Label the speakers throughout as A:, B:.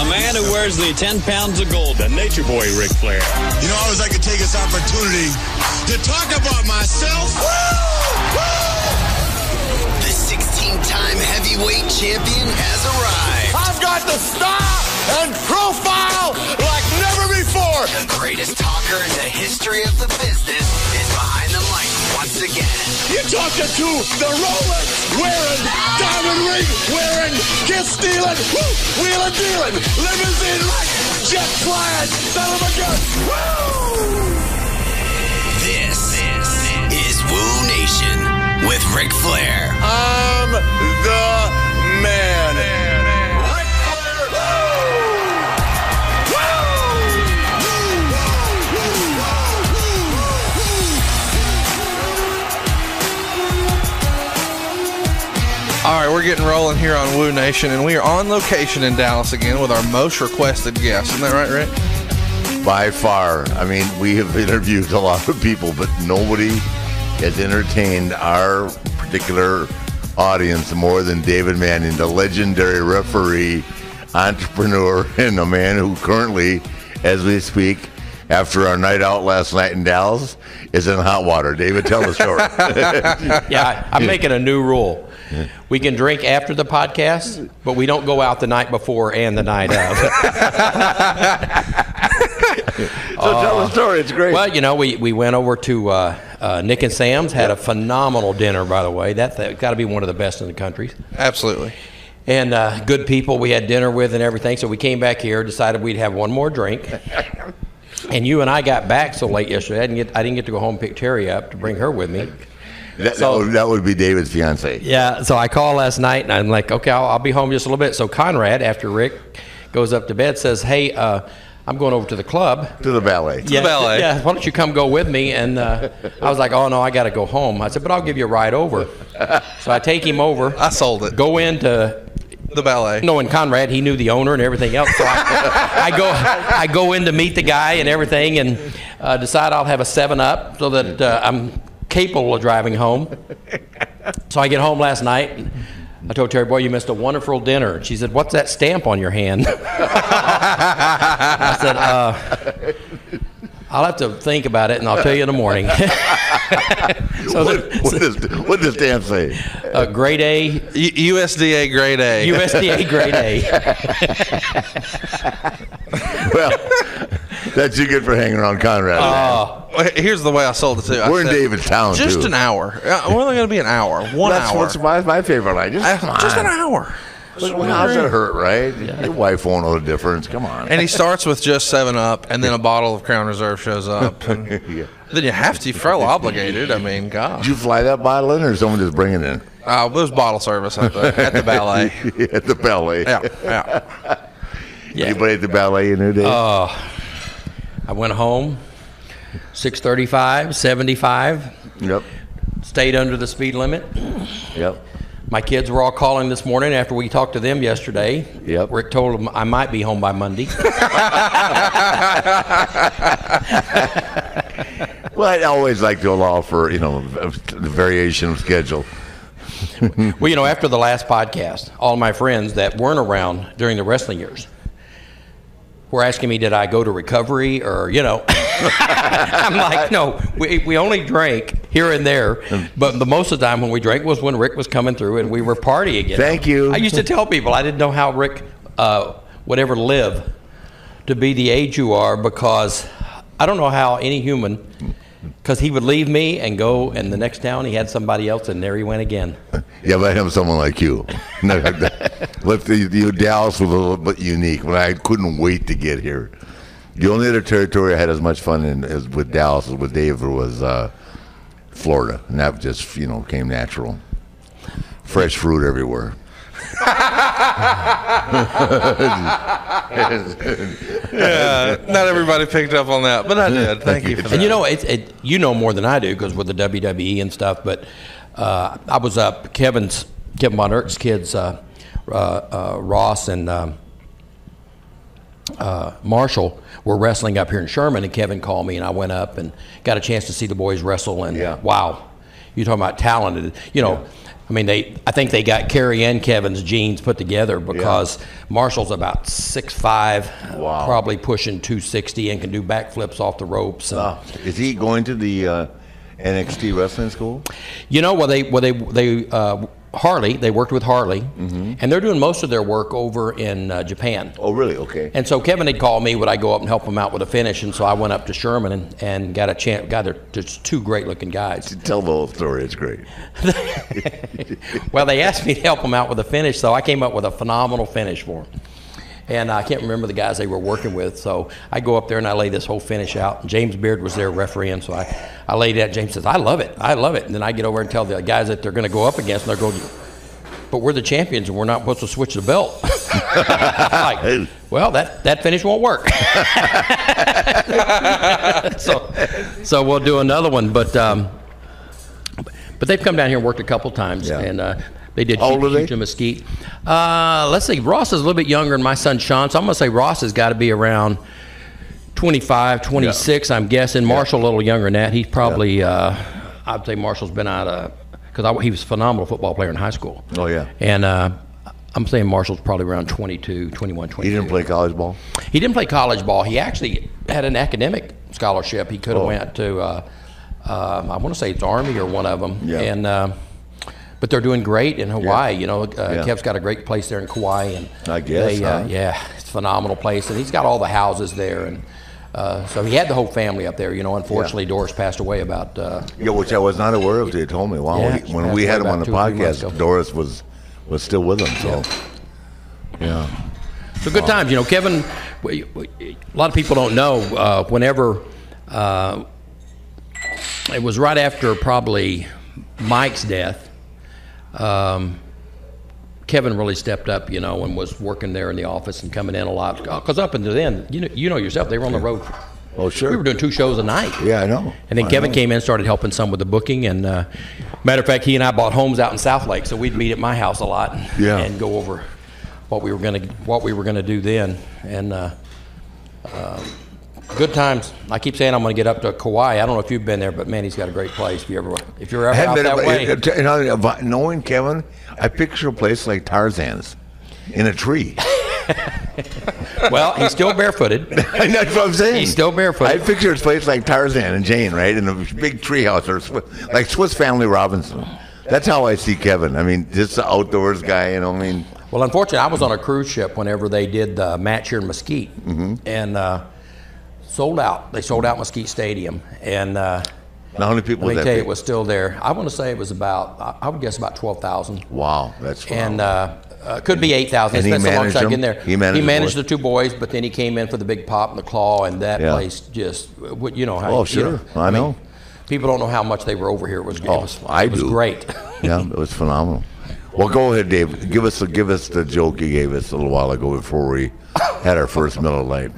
A: A man who wears the 10 pounds of gold.
B: The Nature Boy, Ric Flair.
C: You know, I always like to take this opportunity to talk about myself.
D: The 16-time heavyweight champion has arrived.
C: I've got the style and profile before.
D: The greatest talker in the history of the business is behind the mic once again.
C: You're talking to the Rolex wearing, diamond ring wearing, kiss stealing, wheeling dealing, limousine like, jet flying, son of a gun. Woo!
D: This is Woo Nation with Ric Flair.
C: I'm the man.
E: All right, we're getting rolling here on Woo Nation, and we are on location in Dallas again with our most requested guest. Isn't that right, Ric?
F: By far. I mean, we have interviewed a lot of people, but nobody has entertained our particular audience more than David Manning, the legendary referee, entrepreneur, and a man who currently, as we speak, after our night out last night in Dallas, is in hot water. David, tell the story.
G: Yeah, I'm making a new rule. We can drink after the podcast, but we don't go out the night before and the night of.
F: so tell the story. It's great.
G: well, you know, we, we went over to uh, uh, Nick and Sam's, had a phenomenal dinner, by the way. That, that got to be one of the best in the country.
E: Absolutely.
G: And uh, good people we had dinner with and everything. So we came back here, decided we'd have one more drink. And you and I got back so late yesterday. I didn't get, I didn't get to go home and pick Terry up to bring her with me.
F: That,
G: so-
F: that, would, that would be David's fiance.
G: Yeah, so I call last night and I'm like, okay, I'll, I'll be home just a little bit. So Conrad, after Ric goes up to bed, says, hey, uh, I'm going over to the club.
F: To the ballet.
G: Yeah,
E: ballet.
G: yeah. Why don't you come go with me? And uh, I was like, oh no, I got to go home. I said, but I'll give you a ride over. So I take him over.
E: I sold it.
G: Go into
E: The ballet.
G: knowing Conrad, he knew the owner and everything else. So I, I go, I go in to meet the guy and everything, and uh, decide I'll have a Seven Up so that uh, I'm capable of driving home. So I get home last night. And I told Terry, boy, you missed a wonderful dinner. She said, what's that stamp on your hand? I said, uh, I'll have to think about it, and I'll tell you in the morning. so
F: What,
G: the,
F: what, does, what does Dan say?
G: uh, grade A,
E: U- USDA grade A.
G: USDA grade A.
F: Well, that's you good for hanging around Conrad.
E: Well, Here's the way I sold it too. I
F: We're in
E: said,
F: David's town,
E: Just
F: too.
E: an hour. Uh, We're only going to be an hour. One
F: that's
E: hour.
F: what's my, my favorite line. Just,
E: Uh,
F: come
E: just an hour.
F: Look, well, how's it hurt, right? Your wife won't know the difference. Come on.
E: And he starts with just Seven Up, and then a bottle of Crown Reserve shows up.
F: Yeah.
E: Then you have to. You feel obligated. I mean, gosh.
F: Did you fly that bottle in, or someone just bring it in?
E: Uh, it was bottle service at the, at the ballet.
F: at the ballet.
E: Yeah, yeah.
F: Anybody at the ballet you knew, Dave?
G: I went home, 635, 75,
F: yep.
G: stayed under the speed limit.
F: Yep.
G: My kids were all calling this morning after we talked to them yesterday.
F: Yep.
G: Ric told them I might be home by Monday.
F: Well, I always like to allow for you know the variation of schedule.
G: well, you know, after the last podcast, all my friends that weren't around during the wrestling years were asking me, did I go to recovery or, you know. I'm like, no, we, we only drank here and there, but the most of the time when we drank was when Ric was coming through and we were partying again.
F: Thank you.
G: I used to tell people I didn't know how Ric uh, would ever live to be the age you are because I don't know how any human, because he would leave me and go, and the next town he had somebody else, and there he went again.
F: Yeah, but I have someone like you. No, the, the Dallas was a little bit unique. When I couldn't wait to get here. The only other territory I had as much fun in as with Dallas as with Dave was uh, Florida, and that just you know came natural. Fresh fruit everywhere.
E: Yeah, not everybody picked up on that, but I did. Thank you for that.
G: And you know, it, it, you know more than I do because with the WWE and stuff. But uh, I was up Kevin's Kevin Von Erich's kids, uh, uh, uh, Ross and um, uh, Marshall were wrestling up here in Sherman, and Kevin called me, and I went up and got a chance to see the boys wrestle. And
F: Yeah.
G: wow, you're talking about talented? You know, I mean, they. I think they got Kerry and Kevin's genes put together because Marshall's about six five,
F: Wow.
G: probably pushing two sixty, and can do backflips off the ropes. And,
F: Ah, is he going to the uh, NXT wrestling school?
G: You know, well, they well they they uh, Harley. They worked with Harley,
F: Mm-hmm.
G: and they're doing most of their work over in uh, Japan.
F: Oh, really? Okay.
G: And so Kevin had called me, would I go up and help him out with a finish? And so I went up to Sherman and, and got a chance. God, they're just two great looking guys.
F: Tell the whole story. It's great.
G: Well, they asked me to help them out with a finish, so I came up with a phenomenal finish for them. And I can't remember the guys they were working with, so I go up there and I lay this whole finish out. And James Beard was there refereeing, so I, I laid it. James says, "I love it, I love it." And then I get over and tell the guys that they're going to go up against, and they're going, "But we're the champions, and we're not supposed to switch the belt." like, well, that that finish won't work. so, so we'll do another one, but. Um, but they've come down here and worked a couple times,
F: Yeah.
G: and uh, they did
F: How old are they?
G: huge in Mesquite. Uh, let's see, Ross is a little bit younger than my son Sean, so I'm going to say Ross has got to be around 25, 26, I'm guessing. Marshall a little younger than that. He's probably, uh, I'd say Marshall's been out of, because he was a phenomenal football player in high school.
F: Oh, yeah.
G: And uh, I'm saying Marshall's probably around 22, 21, 22.
F: He didn't play college ball.
G: He didn't play college ball. He actually had an academic scholarship. He could have
F: Oh.
G: went to, uh, um, I want to say it's Army or one of them.
F: Yeah.
G: And uh, but they're doing great in Hawaii. You know, uh,
F: Yeah.
G: Kev's got a great place there in Kauai, and
F: I guess,
G: they, uh, yeah, it's a phenomenal place, and he's got all the houses there, and uh, so he had the whole family up there. You know, unfortunately, Doris passed away about. Uh,
F: Yeah, which I was not aware of. They told me. Wow.
G: Yeah,
F: he- when we had him on the
G: two or three months
F: podcast. Doris was was still with him. So, yeah.
G: So good times, you know. Kevin, we- we- a lot of people don't know. Uh, whenever uh, it was right after probably Mike's death, um, Kevin really stepped up, you know, and was working there in the office and coming in a lot. Because up until then, you know, you know yourself, they were on the road.
F: Oh, sure.
G: We were doing two shows a night.
F: Yeah, I know.
G: And then
F: I
G: Kevin
F: know.
G: came in, and started helping some with the booking, and uh, matter of fact, he and I bought homes out in South Lake, so we'd meet at my house a lot,
F: Yeah.
G: and go over what we were gonna what we were gonna do then, and uh, um, good times. I keep saying I'm gonna get up to Kauai. I don't know if you've been there, but man, he's got a great place. If you ever if you're ever out
F: haven't
G: that
F: been,
G: way,
F: you know, knowing Kevin, I picture a place like Tarzan's in a tree.
G: well, he's still barefooted.
F: That's what I'm saying.
G: He's still barefooted.
F: I picture a place like Tarzan and Jane, right, in a big tree house, or like Swiss Family Robinson. That's how I see Kevin. I mean, just the outdoors guy. You know, I mean,
G: Well, unfortunately, I was on a cruise ship whenever they did the match here in Mesquite,
F: Mm-hmm.
G: and uh, sold out. They sold out Mesquite Stadium, and. Uh,
F: how many people
G: Let me tell you,
F: big?
G: it was still there. I want to say it was about, I- I would guess about 12,000.
F: wow, that's
G: And uh, uh, could be 8,000.
F: And
G: It's
F: he
G: been so long
F: managed
G: since I've
F: them?
G: been there.
F: He managed the
G: the two boys, but then he came in for the big pop and the claw, and that
F: Yeah.
G: place just, you know how.
F: Oh,
G: you
F: sure.
G: know,
F: I know.
G: people don't know how much they were over here. It was, it
F: Oh,
G: was,
F: I
G: it was
F: do.
G: great.
F: yeah, it was phenomenal. Well, go ahead, Dave. Give us the, give us the joke you gave us a little while ago before we had our first Miller Lite.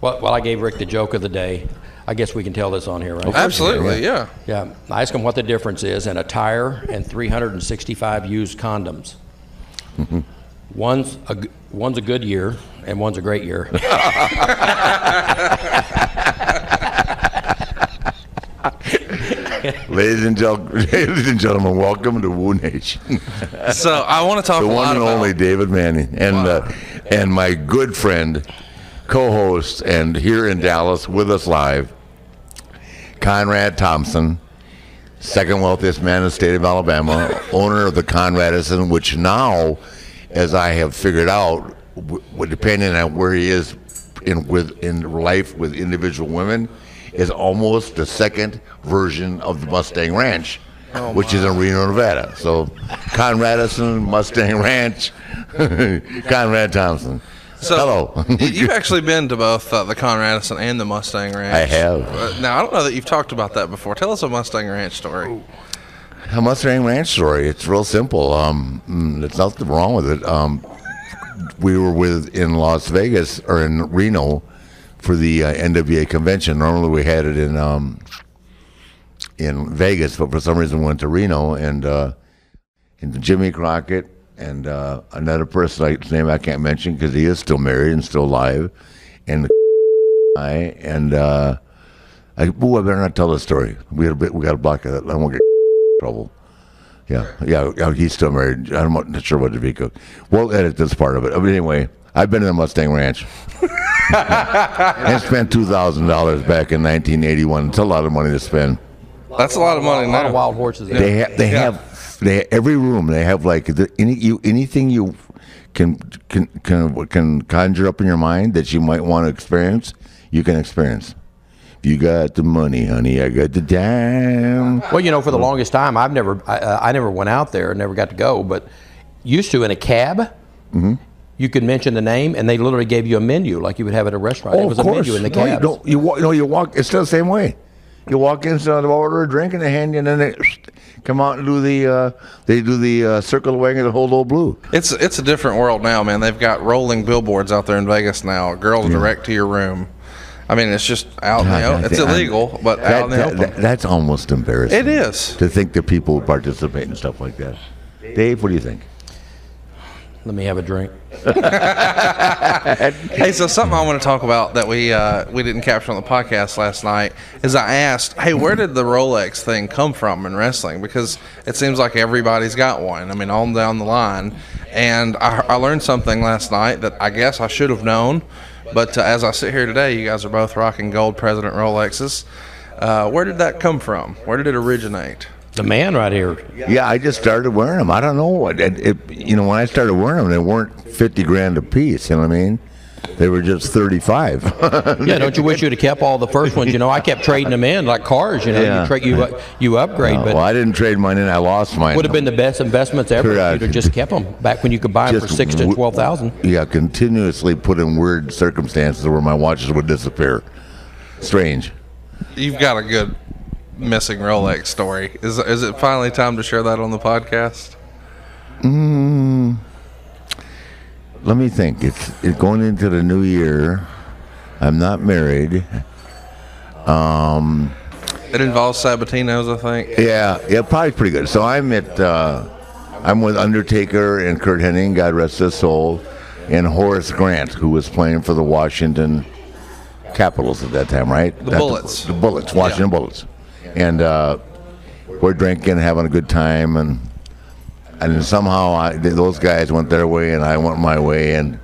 G: Well, well, I gave Ric the joke of the day. I guess we can tell this on here, right?
E: Absolutely, yeah.
G: Yeah. I asked him what the difference is in a tire and 365 used condoms. One's a, g- one's a good year and one's a great year.
F: ladies and gentlemen, ladies and gentlemen, welcome to Woo Nation,
E: So I want to talk about
F: the
E: a
F: one
E: lot
F: and
E: about.
F: only David Manning, and uh, and my good friend, co-host, and here in Dallas with us live, Conrad Thompson, second wealthiest man in the state of Alabama, owner of the Conrad Edison, which now, as I have figured out, w- depending on where he is in with in life with individual women, is almost the second version of the Mustang Ranch, oh, which is in Reno, Nevada. So, Conrad Edison, Mustang Ranch, Conrad Thompson.
E: So
F: Hello.
E: you've actually been to both uh, the Conrad Edison and the Mustang Ranch.
F: I have.
E: Uh, now I don't know that you've talked about that before. Tell us a Mustang Ranch story.
F: A Mustang Ranch story. It's real simple. Um, mm, there's nothing wrong with it. Um, we were with in Las Vegas or in Reno for the uh, NWA convention. Normally we had it in um, in Vegas, but for some reason we went to Reno and uh, and Jimmy Crockett and uh, another person whose name I can't mention because he is still married and still alive, and I and uh, I, ooh, I better not tell the story. We got a bit, we got to block it. I won't get in trouble. Yeah, yeah, yeah, he's still married. I'm not sure what Javico. We'll edit this part of it. But anyway, I've been in the Mustang Ranch and spent two thousand dollars back in 1981. It's a lot of money to spend.
E: That's a lot of money
G: A lot of wild horses.
F: They have, they
E: Yeah.
F: have, they every room they have like the, any you anything you can can can can conjure up in your mind that you might want to experience, you can experience. You got the money, honey, I got the time.
G: Well, you know, for the longest time, I've never, I, uh, I never went out there, never got to go, but used to in a cab.
F: Mm-hmm.
G: You could mention the name, and they literally gave you a menu like you would have at a restaurant. it was a menu in the
F: Oh, No, you
G: cab.
F: don't. You walk. No, you walk. It's still the same way. You walk in, so they order a drink, and they hand you, and then they come out and do the. Uh, they do the uh, circle wagon, the whole old blue.
E: It's it's a different world now, man. They've got rolling billboards out there in Vegas now. Girls girl direct to your room. I mean, it's just out. in the
F: God,
E: o-
F: I
E: it's illegal, but
F: That-
E: out in the
F: that-
E: open.
F: that- that's almost embarrassing.
E: It is.
F: to think that people participate in stuff like that. Dave, what do you think?
G: Let me have a drink.
E: Hey, so something I want to talk about that we uh, we didn't capture on the podcast last night is I asked, hey, where did the Rolex thing come from in wrestling? Because it seems like everybody's got one. I mean, on down the line, and I, I learned something last night that I guess I should have known, but uh, as I sit here today, you guys are both rocking gold President Rolexes. Uh, where did that come from? Where did it originate?
G: The man right here.
F: Yeah, I just started wearing them. I don't know. It, it, it- you know, when I started wearing them, they weren't fifty grand a piece. You know what I mean? They were just thirty-five.
G: Yeah, don't you wish you'd have kept all the first ones? You know, I kept trading them in like cars. You know,
F: Yeah.
G: you, tra- you uh, you upgrade, but
F: well, I didn't trade mine in. I lost mine.
G: would have been the best investments ever if
F: Correct.
G: you'd have just kept them back when you could buy them for six to
F: w-
G: twelve thousand.
F: Yeah, continuously put in weird circumstances where my watches would disappear. Strange.
E: You've got a good missing Rolex story. Is is it finally time to share that on the podcast?
F: Let me think. It's, it's going into the new year. I'm not married.
E: It involves Sabatinos, I think.
F: Yeah, yeah, probably pretty good. So I'm at, uh, I'm with Undertaker and Curt Hennig, God rest his soul, and Horace Grant, who was playing for the Washington Capitals at that time, right?
E: The
F: That's
E: Bullets.
F: The, Bullets, Washington Bullets, and uh, we're drinking, having a good time, and and somehow I, those guys went their way and I went my way, and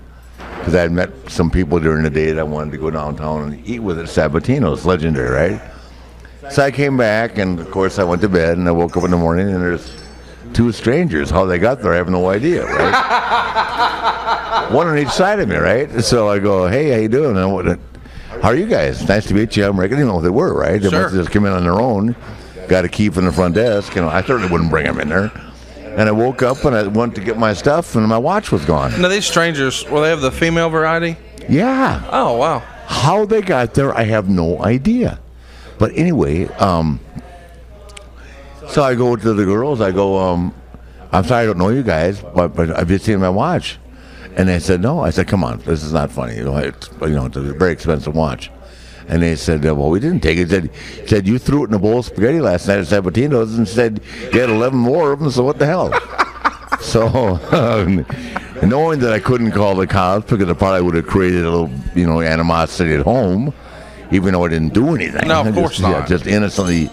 F: because I had met some people during the day that I wanted to go downtown and eat with at Sabatino's, legendary, right? So I came back, and of course I went to bed, and I woke up in the morning, and there's two strangers. How they got there, I have no idea, right? One on each side of me, right? So I go, "Hey, how you doing?" And how are you guys? Nice to meet you. I'm Ric. I didn't know who they were, right? They
E: Sure.
F: must have just come in on their own. Got a key from the front desk. You know, I certainly wouldn't bring them in there. And I woke up and I went to get my stuff, and my watch was gone.
E: Now these strangers, well, they have the female variety.
F: Yeah.
E: Oh wow.
F: How they got there, I have no idea. But anyway, um, so I go to the girls. I go, um, I'm sorry, I don't know you guys, but, but I've just seen my watch. And they said, no. I said, come on, this is not funny. You know, it's, you know, it's a very expensive watch. And they said, uh, well, we didn't take it. Said, said you threw it in a bowl of spaghetti last night at Sabatino's and said you had 11 more of them, so what the hell? So, um, knowing that I couldn't call the cops because it probably would have created a little, you know, animosity at home, even though I didn't do anything.
E: No, of
F: I
E: course
F: just, yeah,
E: not.
F: just innocently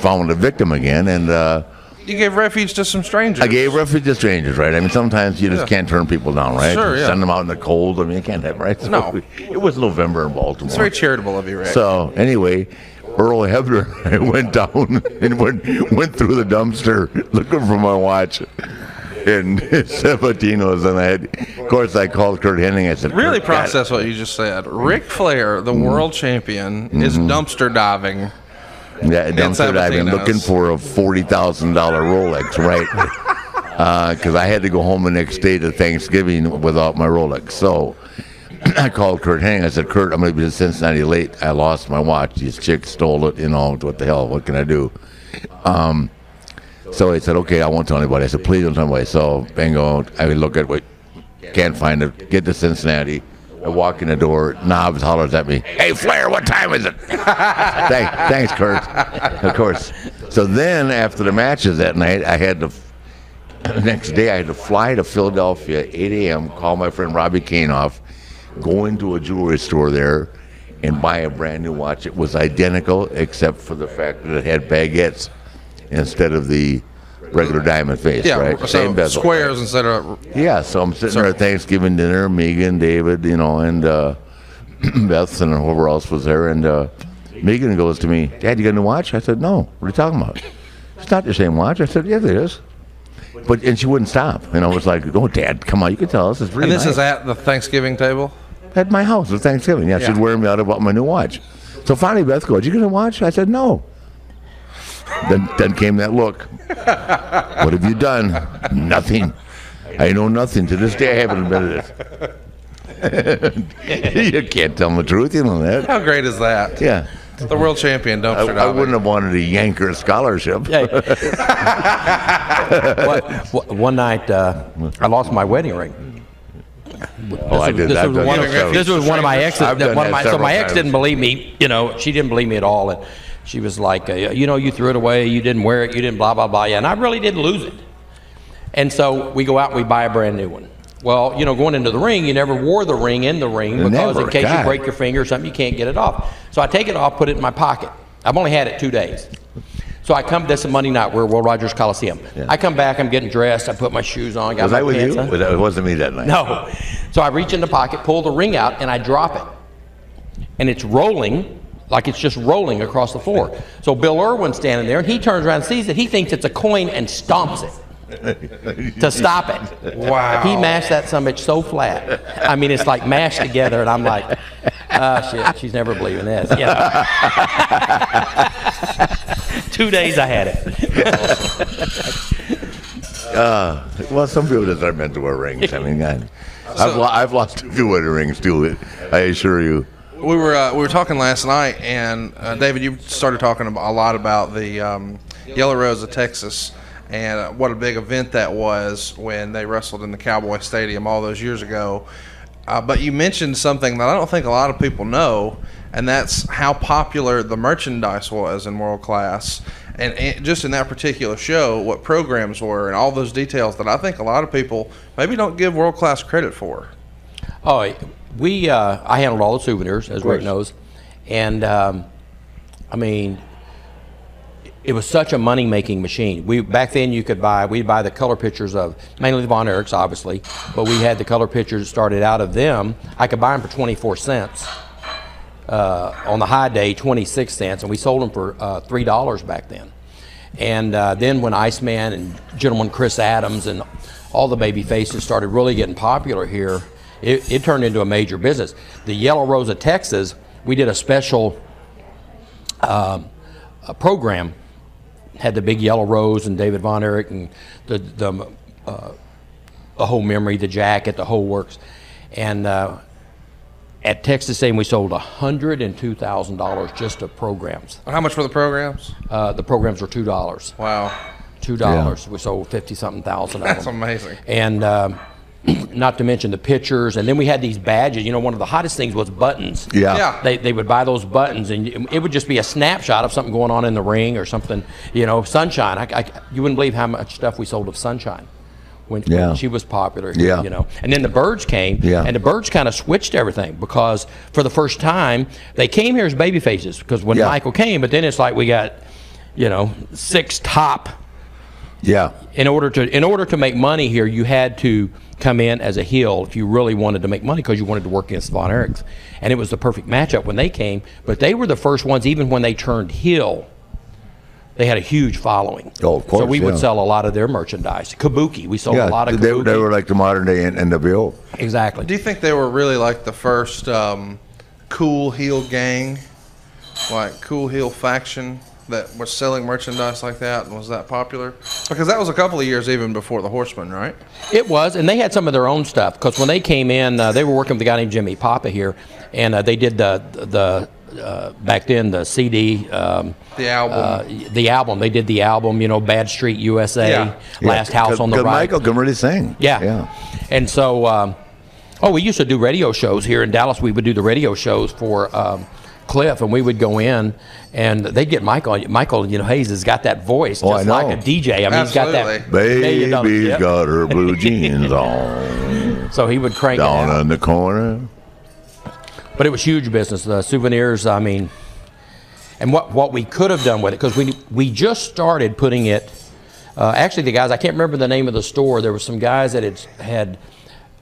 F: found a victim again, and uh,
E: You gave refuge to some strangers.
F: I gave refuge to strangers. Right? I mean, sometimes you just
E: Yeah.
F: can't turn people down, right?
E: Sure, yeah.
F: Send them out in the cold. I mean, you can't have right. So
E: No.
F: it was November in Baltimore.
E: It's very charitable of you, Ric.
F: So anyway, Earl Hebner went down and went went through the dumpster looking for my watch. And Sabatino's, and I had, of course, I called Curt Hennig. I said,
E: really process what you just said. Ric Flair, the world champion, is mm-hmm. dumpster diving.
F: Yeah, dumpster diving,
E: Sabatino's.
F: looking for a forty thousand dollar Rolex, right? Because I had to go home the next day to Thanksgiving without my Rolex. So I called Curt Hennig. I said, Curt, I'm going to be in Cincinnati late. I lost my watch. These chicks stole it. You know what the hell? What can I do? Um, so he said, okay, I won't tell anybody. I said, please don't tell anybody. So bingo, I look at what can't find it. Get to Cincinnati. I walk in the door. Knobbs hollers at me. Hey, Flair, what time is it? Thank, thanks, Curt. Of course. So then, after the matches that night, I had to. The next day, I had to fly to Philadelphia, 8 a.m. Call my friend Robbie Kane off, go into a jewelry store there, and buy a brand new watch. It was identical, except for the fact that it had baguettes instead of the regular diamond face,
E: Yeah,
F: right?
E: so
F: Same bezel.
E: squares instead of
F: Yeah, so I'm sitting there at Thanksgiving dinner, Megan, David, you know, and uh, Beth and whoever else was there, and uh, Megan goes to me, Dad, you got a new watch? I said, No. What are you talking about? It's not the same watch. I said, Yes, it is. But and she wouldn't stop, and I was like, "Oh, Dad, come on, you can tell us it's really
E: And this
F: nice."
E: is at the Thanksgiving table.
F: at my house at Thanksgiving. Yeah, she'd
E: Yeah.
F: wear me out about my new watch. So finally, Beth goes, "You get a watch?" I said, "No." Then, then came that look. what have you done? Nothing. I know nothing. To this day, I haven't admitted it. you can't tell them the truth. You know that.
E: How great is that?
F: Yeah.
E: The world champion
F: I,
E: dumpster
F: I
E: diving.
F: wouldn't have wanted a Yanker scholarship.
G: Hey. What- what- one night, uh, I lost my wedding ring.
F: Oh, I did
G: this
F: that.
G: was
F: I've
G: one of, this was one of my exes.
F: I've done
G: one of
F: that
G: my, so
F: several
G: my ex
F: times.
G: didn't believe me. You know, she didn't believe me at all, and she was like, uh, "You know, you threw it away. You didn't wear it. You didn't blah blah blah." Yeah, and I really didn't lose it. And so we go out and we buy a brand new one. Well, you know, going into the ring, you never wore the ring in the ring because
F: Never,
G: in case
F: God.
G: you break your finger or something, you can't get it off. So I take it off, put it in my pocket. I've only had it two days. So I come, this is Monday night, we're at Will Rogers Coliseum. Yeah. I come back, I'm getting dressed, I put my shoes on, got
F: Was
G: my
F: I with
G: pants
F: you?
G: on.
F: It wasn't me that night.
G: No. So I reach in the pocket, pull the ring out, and I drop it. And it's rolling, like it's just rolling across the floor. So Bill Irwin's standing there, and he turns around and sees it. He thinks it's a coin and stomps it to stop it.
E: Wow.
G: He mashed that some bitch so flat. I mean, it's like mashed together, and I'm like, oh shit, she's never believing this. You know? Two days I had it.
F: Uh, well, some people just aren't meant to wear rings. I mean, God. I've, lo- I've lost a few wedding rings too. I assure you.
E: We were uh, we were talking last night, and uh, David, you started talking a lot about the um, Yellow Rose of Texas, and uh, what a big event that was when they wrestled in the Cowboy Stadium all those years ago. Uh, but you mentioned something that I don't think a lot of people know, and that's how popular the merchandise was in world class. And, and just in that particular show, what programs were, and all those details that I think a lot of people maybe don't give world class credit for.
G: Oh, we uh, I handled all the souvenirs, as Ric knows, and um, I mean, it was such a money making machine. We back then you could buy we'd buy the color pictures of mainly the Von Erichs, obviously, but we had the color pictures that started out of them. I could buy them for twenty four cents. Uh, on the high day, 26 cents, and we sold them for uh, $3 back then. And uh, then when Iceman and gentleman Chris Adams and all the baby faces started really getting popular here, it, it turned into a major business. The Yellow Rose of Texas, we did a special um, a program, had the big Yellow Rose and David Von Erich and the, the, uh, the whole memory, the jacket, the whole works. And uh, at Texas A&M, we sold $102,000 just of programs.
E: How much were the programs?
G: Uh, the programs were $2.
E: Wow,
G: two dollars. We sold fifty something thousand of
E: that's amazing.
G: And um, not to mention the pictures, and then we had these badges. You know, one of the hottest things was buttons.
F: Yeah.
E: Yeah.
G: They, they would buy those buttons, and it would just be a snapshot of something going on in the ring or something. You know, Sunshine. I, I, you wouldn't believe how much stuff we sold of Sunshine when, when she was popular.
F: Yeah.
G: You know, and then the Birds came,
F: Yeah.
G: and the Birds kind of switched everything because for the first time they came here as baby faces because when
F: Yeah.
G: Michael came, but then it's like we got, you know, six top
F: Yeah.
G: in order to in order to make money here, you had to come in as a heel if you really wanted to make money because you wanted to work against Von Erichs, and it was the perfect matchup when they came. But they were the first ones, even when they turned heel. They had a huge following.
F: Oh, of course.
G: So
F: course,
G: we would sell a lot of their merchandise. Kabuki, we sold
F: Yeah.
G: a lot of
F: they,
G: Kabuki.
F: they were like the modern day N- NWO.
G: exactly.
E: Do you think they were really like the first um, cool heel gang, like cool heel faction that was selling merchandise like that and was that popular? Because that was a couple of years even before the Horsemen, right?
G: It was, and they had some of their own stuff because when they came in, uh, they were working with a guy named Jimmy Papa here, and uh, they did the the uh, back then the CD, um,
E: The album.
G: uh, the album. They did the album, you know, Bad Street USA,
E: Yeah.
G: Last
F: Yeah,
G: House
F: 'cause-
G: on the
F: 'cause
G: Right.
F: Michael can really sing.
G: Yeah.
F: Yeah.
G: And so, um, oh, we used to do radio shows here in Dallas. We would do the radio shows for um, Cliff, and we would go in, and they'd get Michael. Michael, you know, Hayes has got that voice
F: Oh,
G: just
F: I
G: like a DJ. I mean, he's got that.
E: Absolutely.
G: million dollar-
F: Baby's
G: Yep.
F: got her blue jeans on.
G: So he would crank it
F: Down
G: out.
F: in the corner.
G: But it was huge business. The souvenirs, I mean, and what, what we could have done with it, because we, we just started putting it Uh, actually, the guys I can't remember the name of the store. There were some guys that had had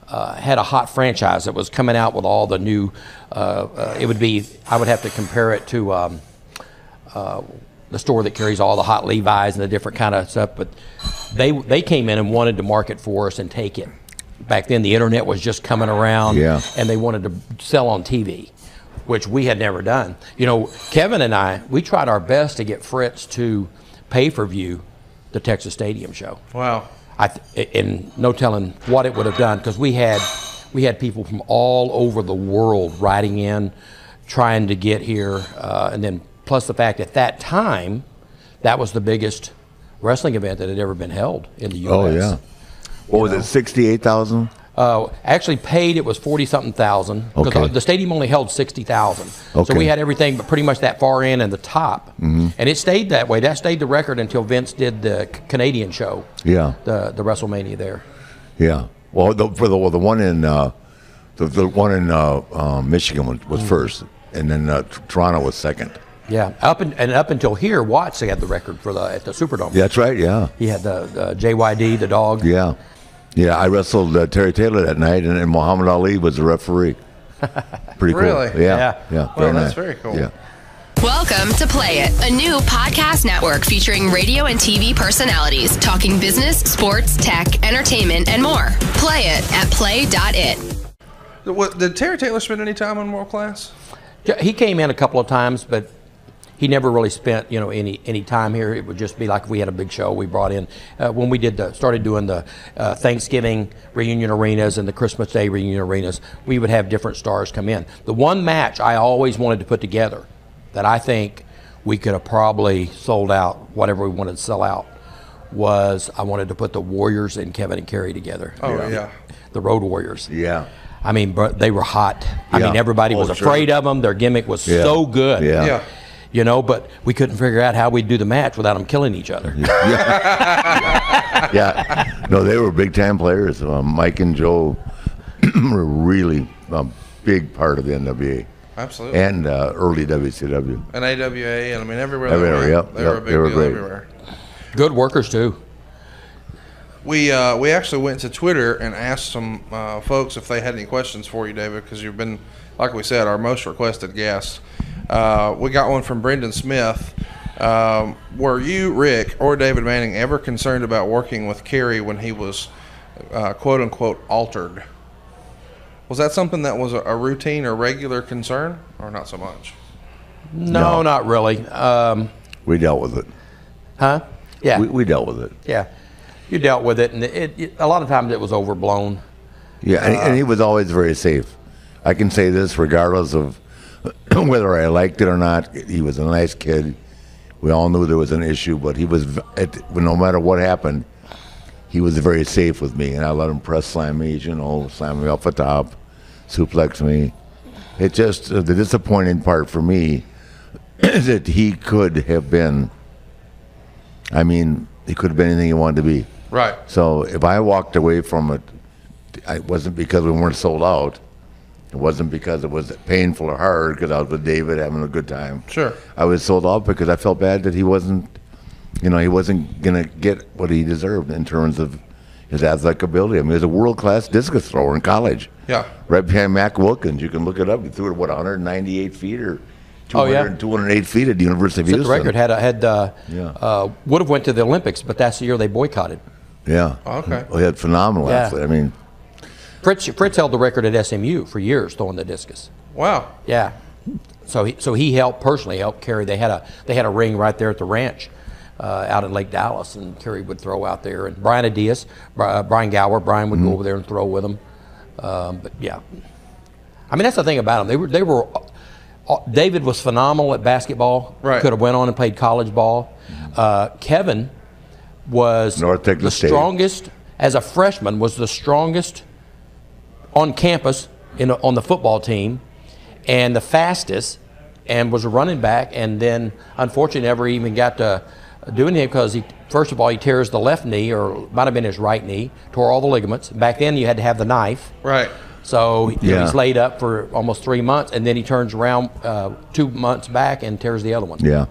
G: uh, had a hot franchise that was coming out with all the new. Uh, uh, it would be I would have to compare it to. Um, uh, the store that carries all the hot Levi's and the different kind of stuff, but they they came in and wanted to market for us and take it. Back then, the internet was just coming around,
F: Yeah.
G: and they wanted to sell on TV, which we had never done. You know, Kevin and I, we tried our best to get Fritz to pay for view the Texas Stadium show.
E: Wow.
G: I th- and no telling what it would have done because we had we had people from all over the world writing in, trying to get here, uh, and then plus the fact at that time, that was the biggest wrestling event that had ever been held in the U.S.
F: Oh yeah. What was it? Sixty-eight thousand.
G: Uh, actually paid it was forty something thousand because
F: Okay.
G: the stadium only held sixty thousand.
F: Okay.
G: So we had everything but pretty much that far in and the top,
F: Mm-hmm.
G: and it stayed that way. That stayed the record until Vince did the Canadian show,
F: Yeah.
G: the the WrestleMania there.
F: Yeah. Well, the, for the well, the one in uh, the the one in uh, uh, Michigan was, was first, and then uh, Toronto was second.
G: Yeah, up and, and up until here, Watts had the record for the at the Superdome.
F: Yeah, that's right. Yeah.
G: He had the, the JYD, the dog.
F: Yeah. Yeah. I wrestled uh, Terry Taylor that night, and, and Muhammad Ali was the referee. Pretty cool.
E: Really?
F: Yeah.
G: Yeah.
F: Yeah.
E: Well,
F: very
E: that's
F: nice.
E: very cool.
F: Yeah.
B: Welcome to Play It, a new podcast network featuring radio and TV personalities talking business, sports, tech, entertainment, and more. Play it at play.it.
E: What, did Terry Taylor spend any time on World Class?
G: Yeah, He came in a couple of times, but he never really spent you know any any time here. It would just be like if we had a big show. We brought in uh, when we did the started doing the uh, Thanksgiving reunion arenas and the Christmas Day reunion arenas. We would have different stars come in. The one match I always wanted to put together that I think we could have probably sold out whatever we wanted to sell out was I wanted to put the Warriors and Kevin and Kerry together.
E: Oh, yeah.
G: the Road Warriors.
F: Yeah.
G: I mean, bro, they were hot. I
F: Yeah.
G: mean, everybody was
F: sure.
G: afraid of them. Their gimmick was
F: Yeah.
G: so good.
F: Yeah.
E: Yeah.
G: You know, but we couldn't figure out how we'd do the match without them killing each other.
F: Yeah. No, they were big time players. Uh, Mike and Joe were really a big part of the NWA
E: Absolutely.
F: and uh, early WCW.
E: And AWA, and I mean everywhere.
F: Everywhere,
E: they went,
F: yep,
E: they were a
F: yep,
E: big
F: they were
E: deal
F: great.
E: everywhere.
G: Good workers too.
E: We uh, we actually went to Twitter and asked some uh, folks if they had any questions for you, David, because you've been, like we said, our most requested guests. Uh, we got one from Brendan Smith. Um, were you, Ric, or David Manning ever concerned about working with Kerry when he was uh, "quote unquote" altered? Was that something that was a, a routine or regular concern, or not so much?
G: No,
F: No.
G: not really. Um,
F: We dealt with it.
G: huh? Yeah,
F: We, we dealt with it.
G: yeah. You dealt with it, and it, it, a lot of times it was overblown.
F: Yeah, and, and he was always very safe. I can say this regardless of whether I liked it or not. He was a nice kid. We all knew there was an issue, but he was, at, no matter what happened, he was very safe with me. And I let him press slam me, you know, slam me off the top, suplex me. It just, uh, the disappointing part for me is that he could have been, I mean, he could have been anything he wanted to be.
E: Right.
F: So if I walked away from it, it wasn't because we weren't sold out. It wasn't because it was painful or hard because I was with David having a good time.
E: Sure.
F: I was sold off because I felt bad that he wasn't, you know, he wasn't going to get what he deserved in terms of his athletic ability. I mean, he was a world class discus thrower in college.
E: Yeah.
F: Right behind Mac Wilkins. You can look it up. He threw it, what, 198 feet or 200,
G: Oh, yeah.
F: 208 feet at the University of
G: Set the record had had uh,
F: Yeah.
G: uh, would have went to the Olympics, but that's the year they boycotted.
F: Yeah.
E: Okay.
F: Well, he had phenomenal
G: Yeah.
F: athlete. I mean,
G: Fritz Fritz held the record at SMU for years throwing the discus.
E: Wow.
G: Yeah. So he, so he helped personally help Kerry. They had a they had a ring right there at the ranch uh, out in Lake Dallas, and Kerry would throw out there. And Brian Adias, uh, Brian Gower, Brian would go over there and throw with him. Um, but yeah, I mean that's the thing about them. They were they were. uh, David was phenomenal at basketball.
E: Right.
G: Could have went on and played college ball. Uh, Kevin was
F: North Texas
G: the
F: State.
G: strongest as a freshman. Was the strongest on campus in a, on the football team, and the fastest, and was a running back. And then, unfortunately, never even got to do anything because he first of all he tears the left knee, or it might have been his right knee, tore all the ligaments. Back then, you had to have the knife.
E: Right.
G: So you know,
F: Yeah.
G: he's laid up for almost three months, and then he turns around uh, two months back and tears the other one.
F: Yeah.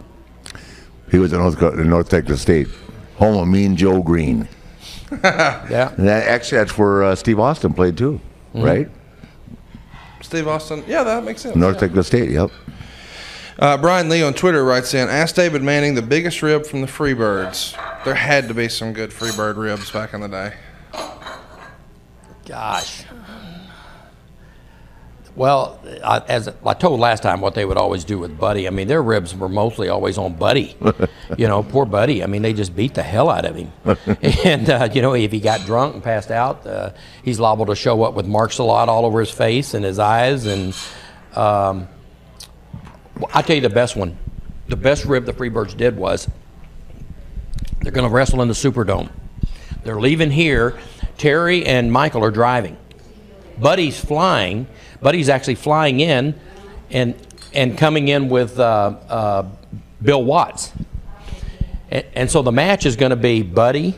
F: He was at North, Co- North Texas State. home of Mean Joe Greene.
G: Yeah.
F: And that, actually, that's where uh, Steve Austin played too,
G: Mm-hmm.
F: right?
E: Steve Austin. Yeah, that makes sense.
F: North
E: yeah.
F: Dakota State. Yep.
E: Uh, Brian Lee on Twitter writes in, ask David Manning the biggest rib from the Freebirds. There had to be some good Freebird ribs back in the day.
G: Gosh. Well, I, as I told last time, what they would always do with Buddy. I mean, their ribs were mostly always on Buddy. you know, poor Buddy. I mean, they just beat the hell out of him. and uh, you know, if he got drunk and passed out, uh, he's liable to show up with marks a lot all over his face and his eyes. And um, well, I tell you, the best one, the best rib the Freebirds did was they're going to wrestle in the Superdome. They're leaving here. Terry and Michael are driving. Buddy's flying. Buddy's actually flying in, and and coming in with uh, uh, Bill Watts. And, and so the match is going to be Buddy,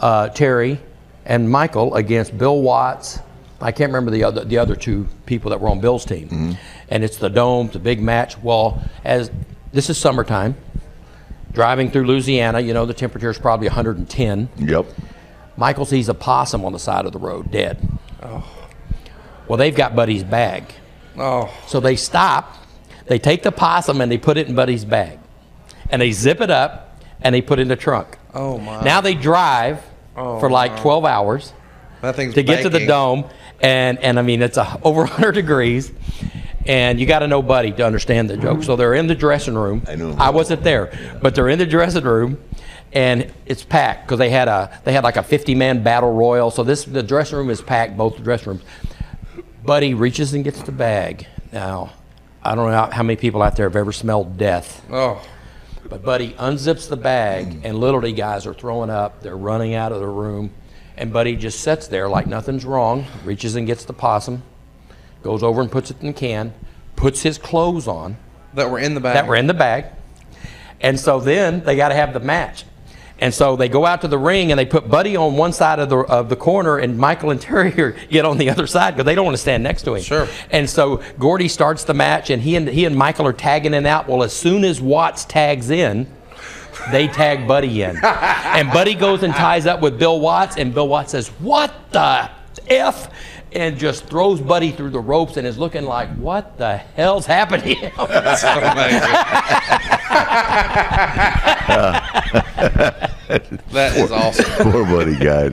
G: uh, Terry, and Michael against Bill Watts. I can't remember the other the other two people that were on Bill's team. And it's the dome, the big match. Well, as this is summertime, driving through Louisiana, you know the temperature is probably 110.
F: Yep.
G: Michael sees a possum on the side of the road, dead. Well, they've got Buddy's bag.
E: Oh,
G: So they stop, they take the possum and they put it in Buddy's bag. And they zip it up and they put it in the trunk.
E: oh my.
G: Now they drive oh, for like 12 hours
E: that thing's
G: to get to the dome. And, and I mean, it's a, over 100 degrees. And you got to know Buddy to understand the joke. So they're in the dressing room.
F: I know.
G: I wasn't there, but they're in the dressing room, and it's packed because they had a they had like a 50 man battle royal. So this the dressing room is packed, both the dressing rooms. Buddy reaches and gets the bag. Now, I don't know how, many people out there have ever smelled death.
E: Oh,
G: But Buddy unzips the bag, and literally guys are throwing up. They're running out of the room, and Buddy just sits there like nothing's wrong. Reaches and gets the possum, goes over and puts it in the can, puts his clothes on
E: that were in the bag.
G: that were in the bag, and so then they got to have the match. And so they go out to the ring and they put Buddy on one side of the of the corner and Michael and Terry get on the other side because they don't want to stand next to him.
E: Sure.
G: And so Gordy starts the match and he and he and Michael are tagging in out. Well, as soon as Watts tags in, they tag Buddy in. and Buddy goes and ties up with Bill Watts, and Bill Watts says, What the F? And just throws Buddy through the ropes and is looking like, What the hell's happening?
E: That's amazing. that is awesome.
F: Poor buddy guy.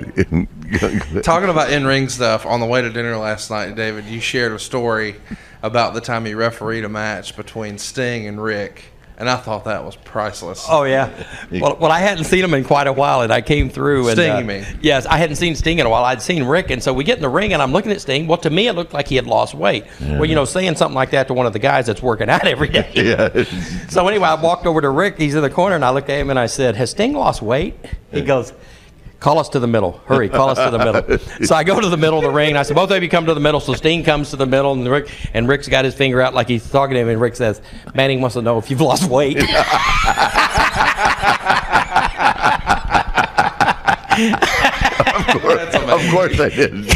E: Talking about in-ring stuff, on the way to dinner last night, David, you shared a story about the time you refereed a match between Sting and Ric, and I thought that was priceless.
G: Oh yeah. Well, well, I hadn't seen him in quite a while, and I came through. And,
E: Sting,
G: uh,
E: you mean?
G: Yes, I hadn't seen Sting in a while. I'd seen Ric, and so we get in the ring, and I'm looking at Sting. Well, to me, it looked like he had lost weight. Well, you know, saying something like that to one of the guys that's working out every day.
F: yeah.
G: So anyway, I walked over to Ric. He's in the corner, and I looked at him and I said, "Has Sting lost weight?" He goes. Call us to the middle. Hurry, call us to the middle. So I go to the middle of the ring, and I said, "Both of you come to the middle." So Sting comes to the middle, and Ric and Ric's got his finger out like he's talking to him, and Ric says, "Manning wants to know if you've lost weight."
F: Of course I did.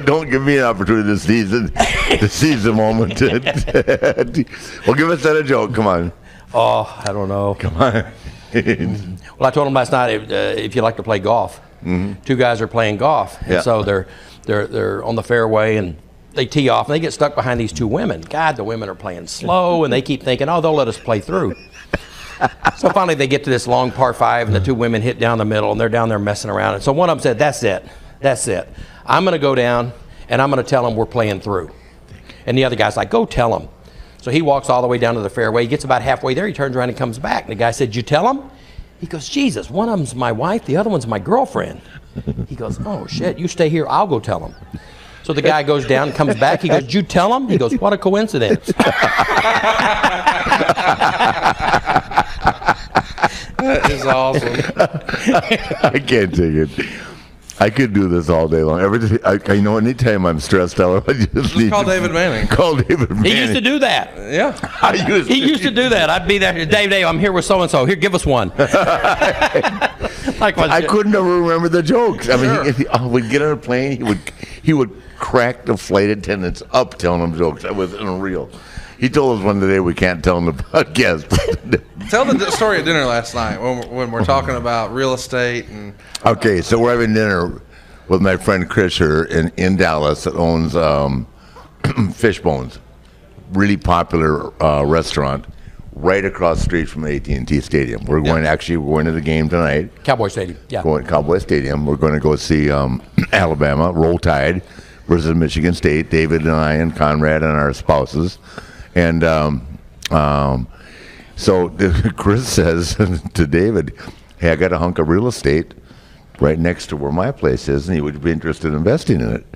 F: Don't give me an opportunity to seize it, to seize the moment. well, give us that a joke. Come on.
G: Oh, I don't know.
F: Come on.
G: Well, I told him last night if, uh, if you like to play golf, two guys are playing golf, and
F: Yeah.
G: so they're they're they're on the fairway and they tee off and they get stuck behind these two women. God, the women are playing slow and they keep thinking, oh, they'll let us play through. so finally, they get to this long par five and the two women hit down the middle and they're down there messing around. And so one of them said, "That's it, that's it. I'm going to go down and I'm going to tell them we're playing through." And the other guy's like, "Go tell them." So he walks all the way down to the fairway. He gets about halfway there. He turns around and comes back. And the guy said, you tell him?" He goes, "Jesus, one of them's my wife, the other one's my girlfriend." He goes, "Oh shit, you stay here. I'll go tell him." So the guy goes down, comes back. He goes, "Did you tell him?" He goes, "What a coincidence."
E: That is awesome.
F: I can't take it. I could do this all day long. Every I, I know anytime I'm stressed out, I just, need
E: call
F: to-
E: David Manning.
F: Call David Manning.
G: He used to do that.
E: Yeah.
F: I used
G: He used to do that. I'd be there, Dave, Dave. I'm here with so and so. Here, give us one. like
F: I couldn't ever remember the jokes. I mean,
E: Sure.
F: he, if he oh, would get on a plane, he would he would crack the flight attendants up telling them jokes. That was unreal. He told us one today we can't tell in the podcast.
E: Tell the story at dinner last night when we're, when we're talking about real estate and
F: okay, so we're having dinner with my friend Chris here in, in Dallas that owns um, Fishbones, really popular uh, restaurant right across the street from AT&T Stadium. We're going actually we're going to the game tonight.
G: Cowboy Stadium. Yeah.
F: Going to Cowboy Stadium. We're going to go see um, Alabama Roll Tide versus Michigan State. David and I and Conrad and our spouses, and um, um, so Chris says to David, "Hey, I got a hunk of real estate right next to where my place is, and he would be interested in investing in it."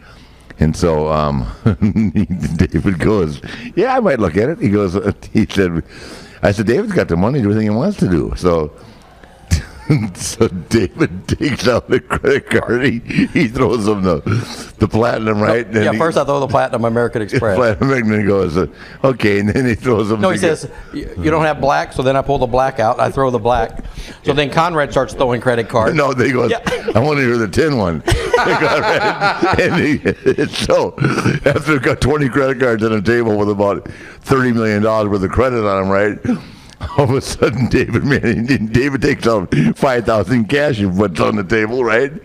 F: And so um, David goes, "Yeah, I might look at it." He goes, "He said." I said, David's got the money to do everything he wants to do. So so David takes out the credit card. He, he throws him the the platinum, right?
G: Yeah,
F: he-
G: first I throw the Platinum American Express.
F: platinum, and then he goes, uh, okay, and then he throws him.
G: No, he says, "You don't have black," so then I pull the black out. I throw the black. So then Conrad starts throwing credit cards.
F: No, they goes.
G: Yeah.
F: I want to hear the tin one. and he, so after got twenty credit cards on a table with about thirty million dollars worth of credit on them, right? All of a sudden, David, man, David takes out five thousand cash and puts on the table, right?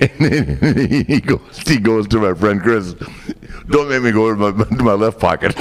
F: And then he goes, he goes to my friend Chris. Don't make me go to my, to my left pocket.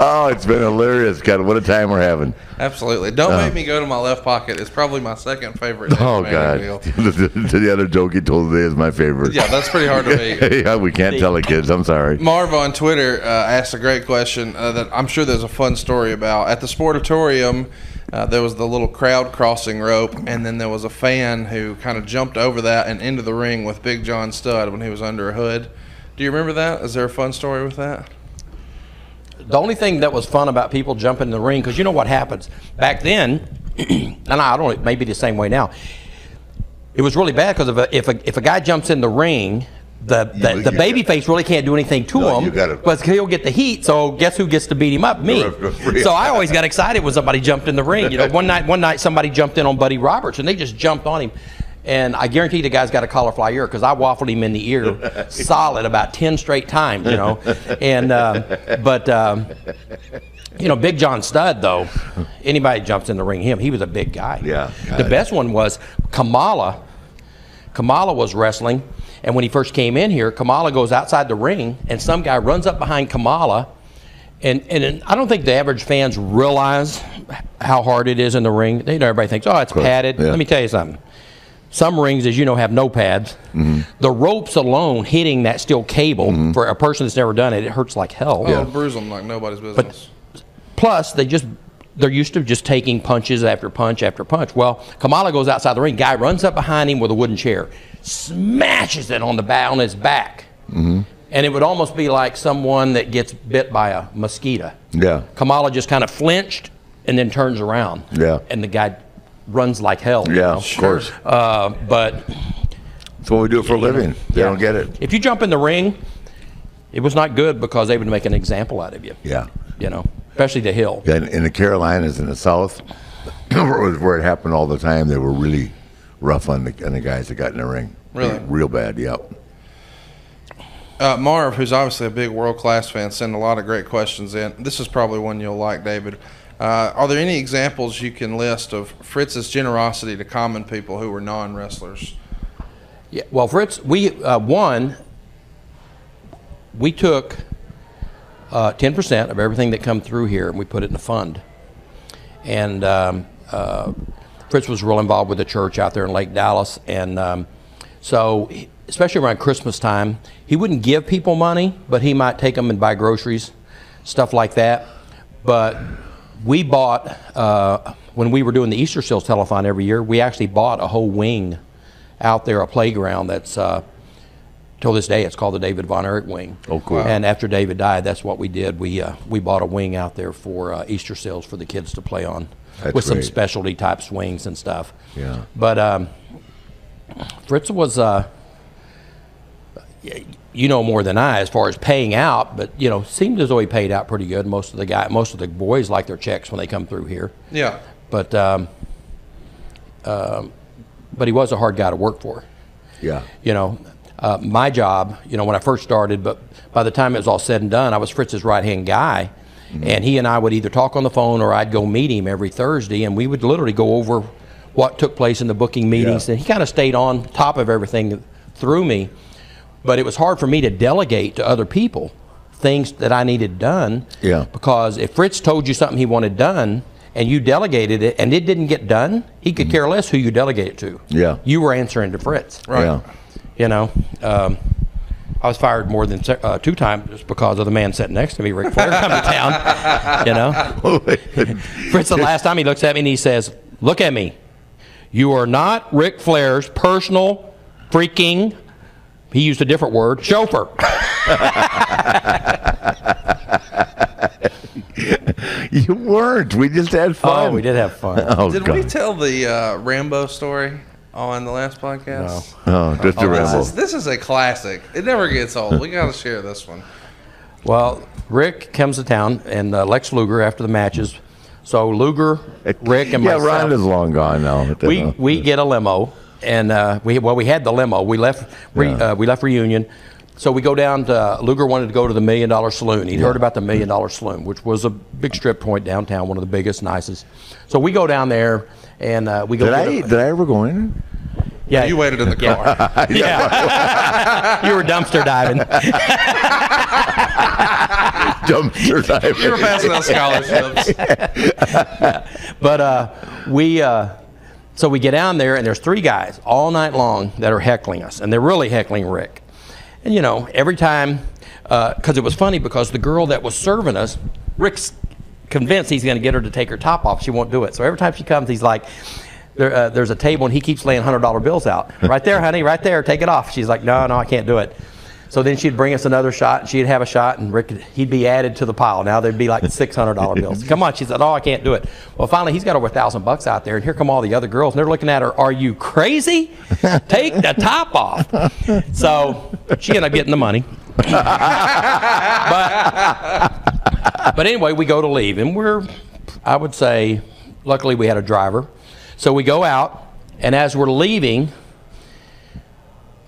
F: Oh, it's been hilarious, God! What a time we're having.
E: absolutely don't make me go to my left pocket. It's probably my second favorite.
F: Oh God! the other joke he told today is my favorite.
E: Yeah, that's pretty hard to beat.
F: yeah, we can't tell the kids. I'm sorry.
E: Marv on Twitter uh, asked a great question uh, that I'm sure there's a fun story about. At the Sportatorium, uh, there was the little crowd crossing rope, and then there was a fan who kind of jumped over that and into the ring with Big John Studd when he was under a hood. Do you remember that? Is there a fun story with that?
G: The only thing that was fun about people jumping in the ring, because you know what happens back then, and I don't. It may be the same way now. It was really bad because if a, if a if a guy jumps in the ring, the the,
F: You-
G: the
F: you-
G: baby face really can't do anything to
F: No,
G: him. but he'll get the heat. So guess who gets to beat him up? Me. So I always got excited when somebody jumped in the ring. You know, one night one night somebody jumped in on Buddy Roberts and they just jumped on him. And I guarantee the guy's got a cauliflower ear because I waffled him in the ear solid about 10 straight times, you know. And, um, but, um, you know, Big John Studd, though, anybody jumps in the ring, him, he was a big guy.
F: Yeah,
G: The
F: God.
G: best one was Kamala. Kamala was wrestling, and when he first came in here, Kamala goes outside the ring, and some guy runs up behind Kamala. And, and I don't think the average fans realize how hard it is in the ring. They know everybody thinks, oh, it's padded.
F: yeah.
G: Let me tell you something. Some rings, as you know, have no pads.
F: Mm-hmm.
G: The ropes alone hitting that steel cable for a person that's never done it, it hurts like hell.
E: Oh, bruise them like nobody's business.
G: But Plus, they just they're used to just taking punches after punch after punch. Well, Kamala goes outside the ring. Guy runs up behind him with a wooden chair, smashes it on the back on his back,
F: Mm-hmm.
G: and it would almost be like someone that gets bit by a mosquito.
F: Yeah.
G: Kamala just kind of flinched and then turns around.
F: Yeah.
G: And the guy runs like hell. you
F: Yeah,
G: know?
F: of course.
G: Uh, but
F: That's what we do for a living. They
G: yeah.
F: don't get it.
G: If you jump in the ring, it was not good because they would make an example out of you.
F: Yeah.
G: You know, especially the hill.
F: Yeah, in, in the Carolinas in the South, where it was- where it happened all the time, they were really rough on the, on the guys that got in the ring.
E: Really?
F: Real bad, yeah.
E: Uh, Marv, who's obviously a big world class fan, sent a lot of great questions in. This is probably one you'll like, David. Uh, are there any examples you can list of Fritz's generosity to common people who were non wrestlers?
G: Yeah, well, Fritz, we uh, one. We took uh, ten percent of everything that come through here, and we put it in a fund. And um, uh, Fritz was real involved with the church out there in Lake Dallas, and um, so especially around Christmas time, he wouldn't give people money, but he might take them and buy groceries, stuff like that. But we bought uh, when we were doing the Easter Seals telethon every year. We actually bought a whole wing out there, a playground that's uh, till this day it's called the David Von Erich Wing.
F: Oh, cool.
G: And after David died, that's what we did. We uh, we bought a wing out there for uh, Easter Seals for the kids to play on,
F: That's
G: with some specialty type swings and stuff.
F: Yeah.
G: But um, Fritz was. Y- you know more than I as far as paying out, but you know seemed as though he paid out pretty good. Most of the guy, most of the boys like their checks when they come through here.
E: Yeah.
G: But um, um, but he was a hard guy to work for.
F: Yeah.
G: You know, uh, my job, you know, when I first started, but by the time it was all said and done, I was Fritz's right hand guy. And he and I would either talk on the phone or I'd go meet him every Thursday, and we would literally go over what took place in the booking meetings.
F: Yeah.
G: And he kind of stayed on top of everything through me. But it was hard for me to delegate to other people things that I needed done.
F: Yeah.
G: Because if Fritz told you something he wanted done and you delegated it and it didn't get done, he could care less who you delegate it to.
F: Mm-hmm. Yeah.
G: You were answering to Fritz.
E: Right.
F: Yeah.
G: You know, um, I was fired more than uh, two times just because of the man sitting next to me, Ric Flair, come to town. You know, Fritz, the last time he looks at me and he says, "Look at me. You are not Ric Flair's personal freaking." He used a different word, chauffeur.
F: you weren't. We just had fun.
G: Oh, we did have fun.
F: Oh,
E: Did
F: God.
E: we tell the uh, Rambo story on the last podcast?
F: Oh, just a
E: Oh, this, is, this is a classic. It never gets old. We got to share this one.
G: Well, Ric comes to town and uh, Lex Luger after the matches. So Luger, Ric, and
F: yeah,
G: myself.
F: Ron is long gone now.
G: we we get a limo, and uh, we well we had the limo. We left re,
F: Yeah.
G: uh, we left reunion, so we go down to Luger wanted to go to the Million Dollar Saloon. He'd heard about the Million Dollar Saloon, which was a big strip joint downtown, one of the biggest, nicest. So we go down there, and uh, we go.
F: did I
G: a-
F: did I ever go in?
G: yeah,
E: You waited in the car.
G: Yeah, you were dumpster diving.
F: Dumpster diving.
E: You were passing out scholarships.
G: But uh, we, uh, so we get down there, and there's three guys all night long that are heckling us, and they're really heckling Ric. And you know, every time, because it was funny because the girl that was serving us, Ric's convinced he's going to get her to take her top off. She won't do it. So every time she comes, he's like. There, uh, there's a table and he keeps laying hundred dollar bills out. Right there, honey, right there. Take it off. She's like, no, no, I can't do it. So then she'd bring us another shot, and she'd have a shot, and Ric, he'd be added to the pile. Now there'd be like six hundred dollar bills. Come on, she said, "Oh, I can't do it." Well, finally, he's got over a thousand bucks out there, and here come all the other girls, and they're looking at her. Are you crazy? Take the top off. So she ended up getting the money. but but anyway, we go to leave, and we're, I would say, luckily we had a driver, so we go out, and as we're leaving,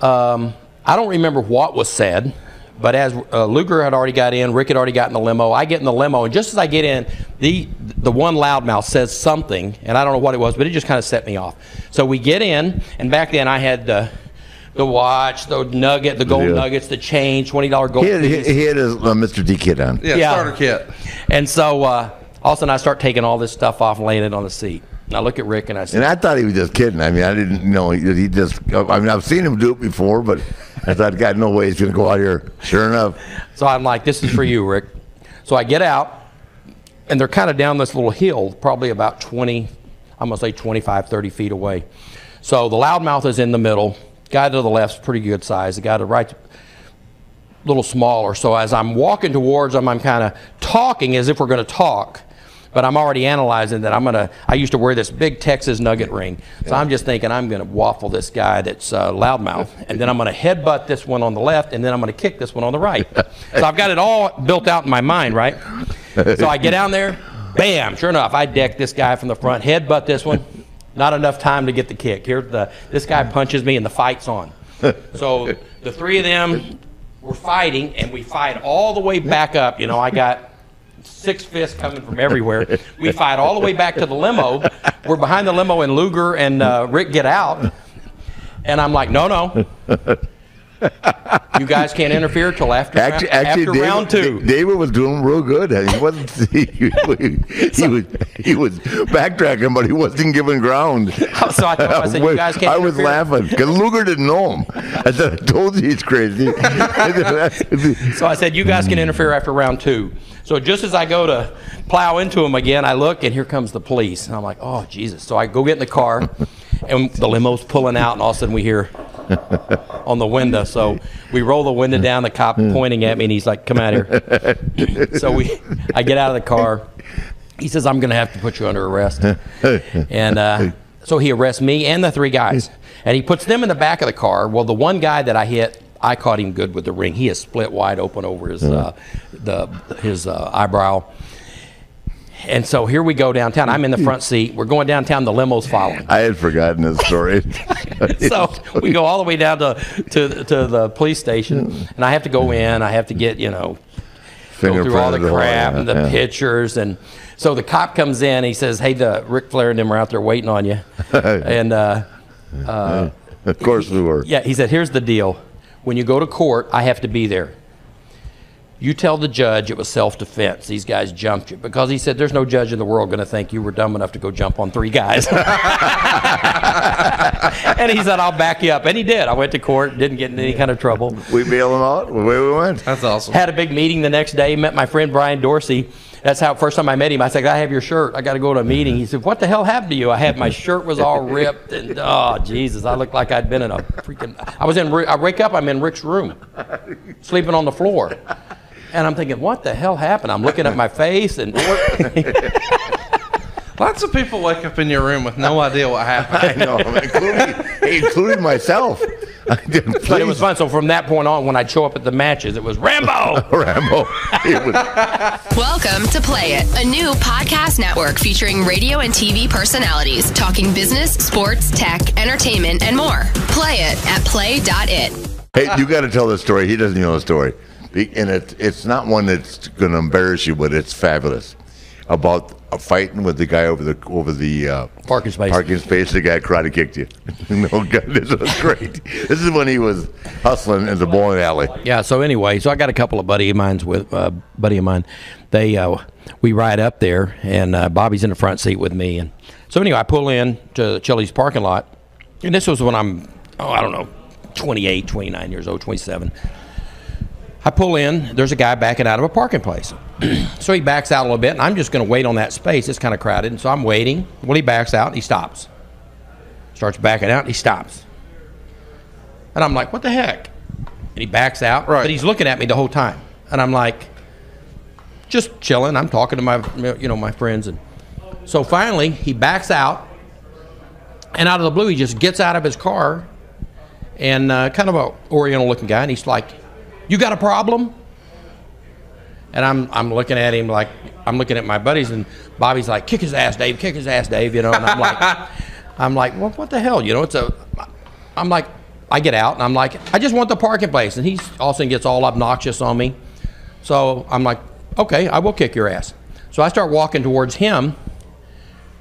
G: um, I don't remember what was said, but as uh, Luger had already got in, Ric had already gotten the limo. I get in the limo, and just as I get in, the the one loudmouth says something, and I don't know what it was, but it just kind of set me off. So we get in, and back then I had the the watch, the nugget, the gold
F: Yeah.
G: nuggets, the change, twenty dollar gold
F: He had, he, he had his uh, Mr. D kit on.
E: Yeah,
G: Yeah.
E: starter kit.
G: And so uh, all of a sudden I start taking all this stuff off and laying it on the seat. And I look at Ric and I
F: And I thought he was just kidding. I mean, I didn't know he, he just. I mean, I've seen him do it before, but I thought, God, no way he's going to go out here. Sure enough,
G: so I'm like, this is for you, Ric. So I get out, and they're kind of down this little hill, probably about 20, I'm going to say 25, 30 feet away. So the loudmouth is in the middle. Guy to the left's pretty good size. The guy to the right, a little smaller. So as I'm walking towards them, I'm kind of talking as if we're going to talk. But I'm already analyzing that I'm going to. I used to wear this big Texas nugget ring. So I'm just thinking I'm going to waffle this guy that's uh, loudmouth. And then I'm going to headbutt this one on the left. And then I'm going to kick this one on the right. So I've got it all built out in my mind, right? So I get down there, bam, sure enough, I deck this guy from the front, headbutt this one. Not enough time to get the kick. Here, the this guy punches me, and the fight's on. So the three of them were fighting, and we fight all the way back up. You know, I got six fists coming from everywhere. We fight all the way back to the limo. We're behind the limo, and Luger and uh, Ric get out. And I'm like, no, no. You guys can't interfere till after,
F: actually,
G: after
F: actually, David,
G: round two.
F: David was doing real good. He wasn't. He, he, he was he was backtracking, but he wasn't giving ground.
G: So I told him, I said, you guys can't
F: I was laughing because Luger didn't know him. I said, I told you he's crazy.
G: So I said, you guys can interfere after round two. So just as I go to plow into him again, I look and here comes the police. And I'm like, oh, Jesus. So I go get in the car and the limo's pulling out and all of a sudden we hear on the window. So we roll the window down, the cop pointing at me and he's like, come out here. so we, I get out of the car. He says, I'm going to have to put you under arrest. And uh, so he arrests me and the three guys. And he puts them in the back of the car. Well, the one guy that I hit, I caught him good with the ring. He is split wide open over his uh, the his uh, eyebrow. And so here we go downtown. I'm in the front seat. We're going downtown. The limo's following.
F: I had forgotten this story.
G: so we go all the way down to, to to the police station, and I have to go in. I have to get you know go through all the crap and the
F: yeah.
G: pictures, and so the cop comes in. He says, "Hey, the Ric Flair and them are out there waiting on you," and uh,
F: Of course we were.
G: yeah, he said, "Here's the deal: when you go to court, I have to be there." You tell the judge it was self-defense. These guys jumped you because he said there's no judge in the world going to think you were dumb enough to go jump on three guys. and he said, "I'll back you up," and he did. I went to court, didn't get in any kind of trouble.
F: We bailed him out. Away we went.
E: That's awesome.
G: Had a big meeting the next day. Met my friend Brian Dorsey. That's how first time I met him. I said, "I have your shirt. I got to go to a meeting." He said, "What the hell happened to you?" I had my shirt was all ripped, and oh Jesus, I looked like I'd been in a freaking. I was in. Ri- I wake up. I'm in Ric's room, sleeping on the floor, and I'm thinking, "What the hell happened?" I'm looking at my face, and
E: Lots of people wake up in your room with no idea what happened.
F: I know, including, including myself. I did,
G: but it was fun. So from that point on, when I'd show up at the matches, it was Rambo.
F: Rambo. Was,
B: Welcome to Play It, a new podcast network featuring radio and TV personalities talking business, sports, tech, entertainment, and more. Play it at play.it.
F: hey, you got to tell this story. He doesn't know the story, Be- and it, it's not one that's going to embarrass you, but it's fabulous. About a fighting with the guy over the over the uh,
G: Parking space.
F: Parking space. The guy karate kicked you. no, God, this was great. This is when he was hustling in the bowling alley.
G: Yeah. So anyway, so I got a couple of buddy of mine's with uh, buddy of mine. They uh, we ride up there, and uh, Bobby's in the front seat with me. And so anyway, I pull in to Chili's parking lot, and this was when I'm oh I don't know, 28, 29 years old, 27. I pull in. There's a guy backing out of a parking place. so he backs out a little bit, and I'm just going to wait on that space. It's kind of crowded, and so I'm waiting. Well, he backs out. And he stops. Starts backing out. And he stops. And I'm like, what the heck? And he backs out.
E: Right.
G: But he's looking at me the whole time. And I'm like, just chilling. I'm talking to my, you know, my friends. And so finally, he backs out. And out of the blue, he just gets out of his car. And uh, kind of a oriental looking guy. And he's like, you got a problem? And I'm, I'm looking at him like, I'm looking at my buddies. And Bobby's like, kick his ass, Dave. Kick his ass, Dave. You know, and I'm like, I'm like, well, what the hell? You know, it's a, I'm like, I get out and I'm like, I just want the parking place. And he's all of a sudden gets all obnoxious on me. So I'm like, okay, I will kick your ass. So I start walking towards him.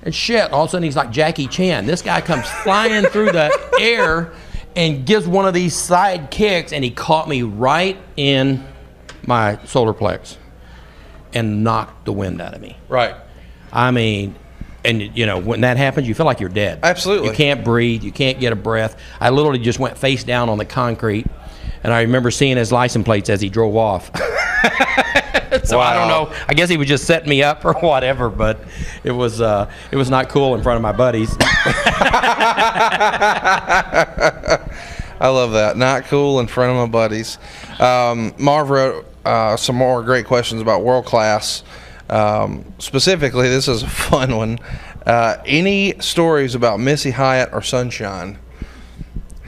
G: And shit, all of a sudden he's like Jackie Chan. This guy comes flying through the air and gives one of these side kicks, and he caught me right in my solar plex and knocked the wind out of me.
E: Right.
G: I mean, and you know when that happens, you feel like you're dead.
E: Absolutely.
G: you can't breathe, you can't get a breath. I literally just went face down on the concrete, and I remember seeing his license plates as he drove off. so I don't know. I guess he was just setting me up or whatever, but it was uh, it was not cool in front of my buddies.
E: I love that. Not cool in front of my buddies. Um, Marv wrote uh, some more great questions about world class. Um, specifically, this is a fun one. Uh, any stories about Missy Hyatt or Sunshine?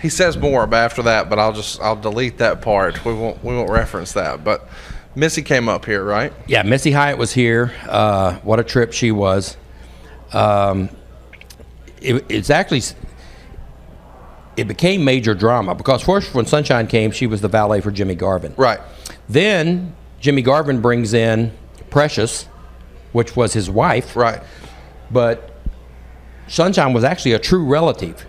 E: He says more about after that, but I'll just I'll delete that part. We won't we won't reference that. But Missy came up here, right?
G: yeah, Missy Hyatt was here. Uh, what a trip she was. Um, it, it's actually it became major drama because first when Sunshine came, she was the valet for Jimmy Garvin.
E: Right.
G: Then Jimmy Garvin brings in Precious, which was his wife.
E: Right.
G: But Sunshine was actually a true relative.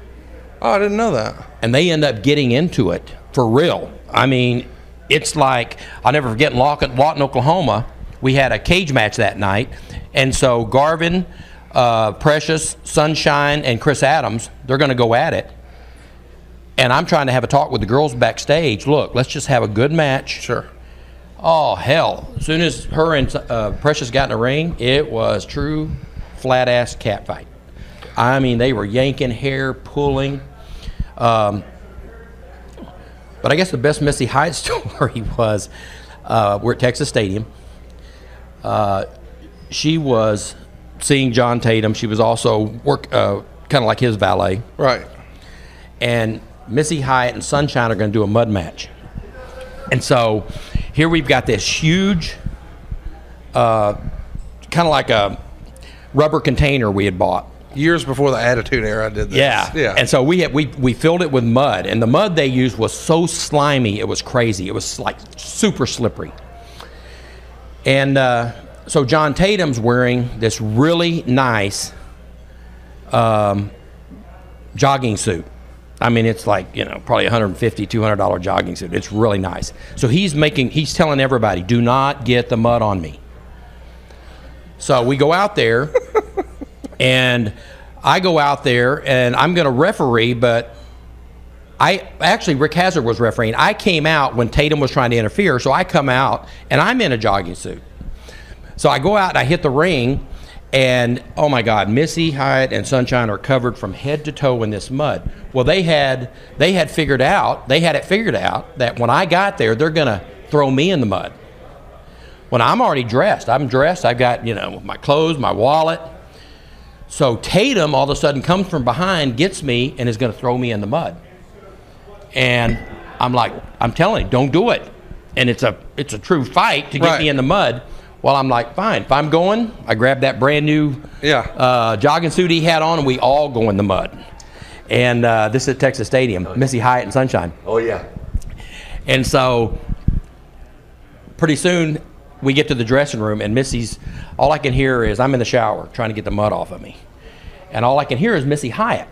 E: Oh, I didn't know that.
G: And they end up getting into it for real. I mean, it's like, I'll never forget in Lawton, Lawton Oklahoma, we had a cage match that night. And so Garvin, uh, Precious, Sunshine, and Chris Adams, they're going to go at it. And I'm trying to have a talk with the girls backstage. Look, let's just have a good match.
E: Sure.
G: Oh hell! As soon as her and uh, Precious got in the ring, it was true flat ass cat fight. I mean, they were yanking hair, pulling. Um, but I guess the best Missy Hyatt story was uh, we're at Texas Stadium. Uh, she was seeing John Tatum. She was also work uh, kind of like his valet
E: Right.
G: and Missy Hyatt and Sunshine are going to do a mud match. And so here we've got this huge, uh, kind of like a rubber container we had bought.
E: Years before the Attitude Era, I did this.
G: Yeah,
E: yeah.
G: And so we had we we filled it with mud, and the mud they used was so slimy, it was crazy. It was like super slippery. And uh, so John Tatum's wearing this really nice um, jogging suit. I mean, it's like you know probably 150 200 dollar jogging suit. It's really nice. So he's making he's telling everybody, do not get the mud on me. So we go out there, and I go out there, and I'm going to referee, but I actually Rick Hazard was refereeing. I came out when Tatum was trying to interfere, so I come out and I'm in a jogging suit. So I go out and I hit the ring, and oh my God, Missy Hyatt and Sunshine are covered from head to toe in this mud. Well, they had they had figured out they had it figured out that when I got there, they're gonna throw me in the mud. When I'm already dressed, I'm dressed. I've got you know my clothes, my wallet. So Tatum all of a sudden comes from behind, gets me, and is going to throw me in the mud. And I'm like, I'm telling you, don't do it. And it's a it's a true fight to get
E: Right.
G: me in the mud. Well, I'm like, fine. If I'm going, I grab that brand new
E: Yeah.
G: uh, jogging suit he had on, and we all go in the mud. And uh, this is at Texas Stadium, Missy Hyatt and Sunshine.
F: Oh yeah.
G: And so pretty soon we get to the dressing room and Missy's all I can hear is I'm in the shower trying to get the mud off of me. And all I can hear is Missy Hyatt.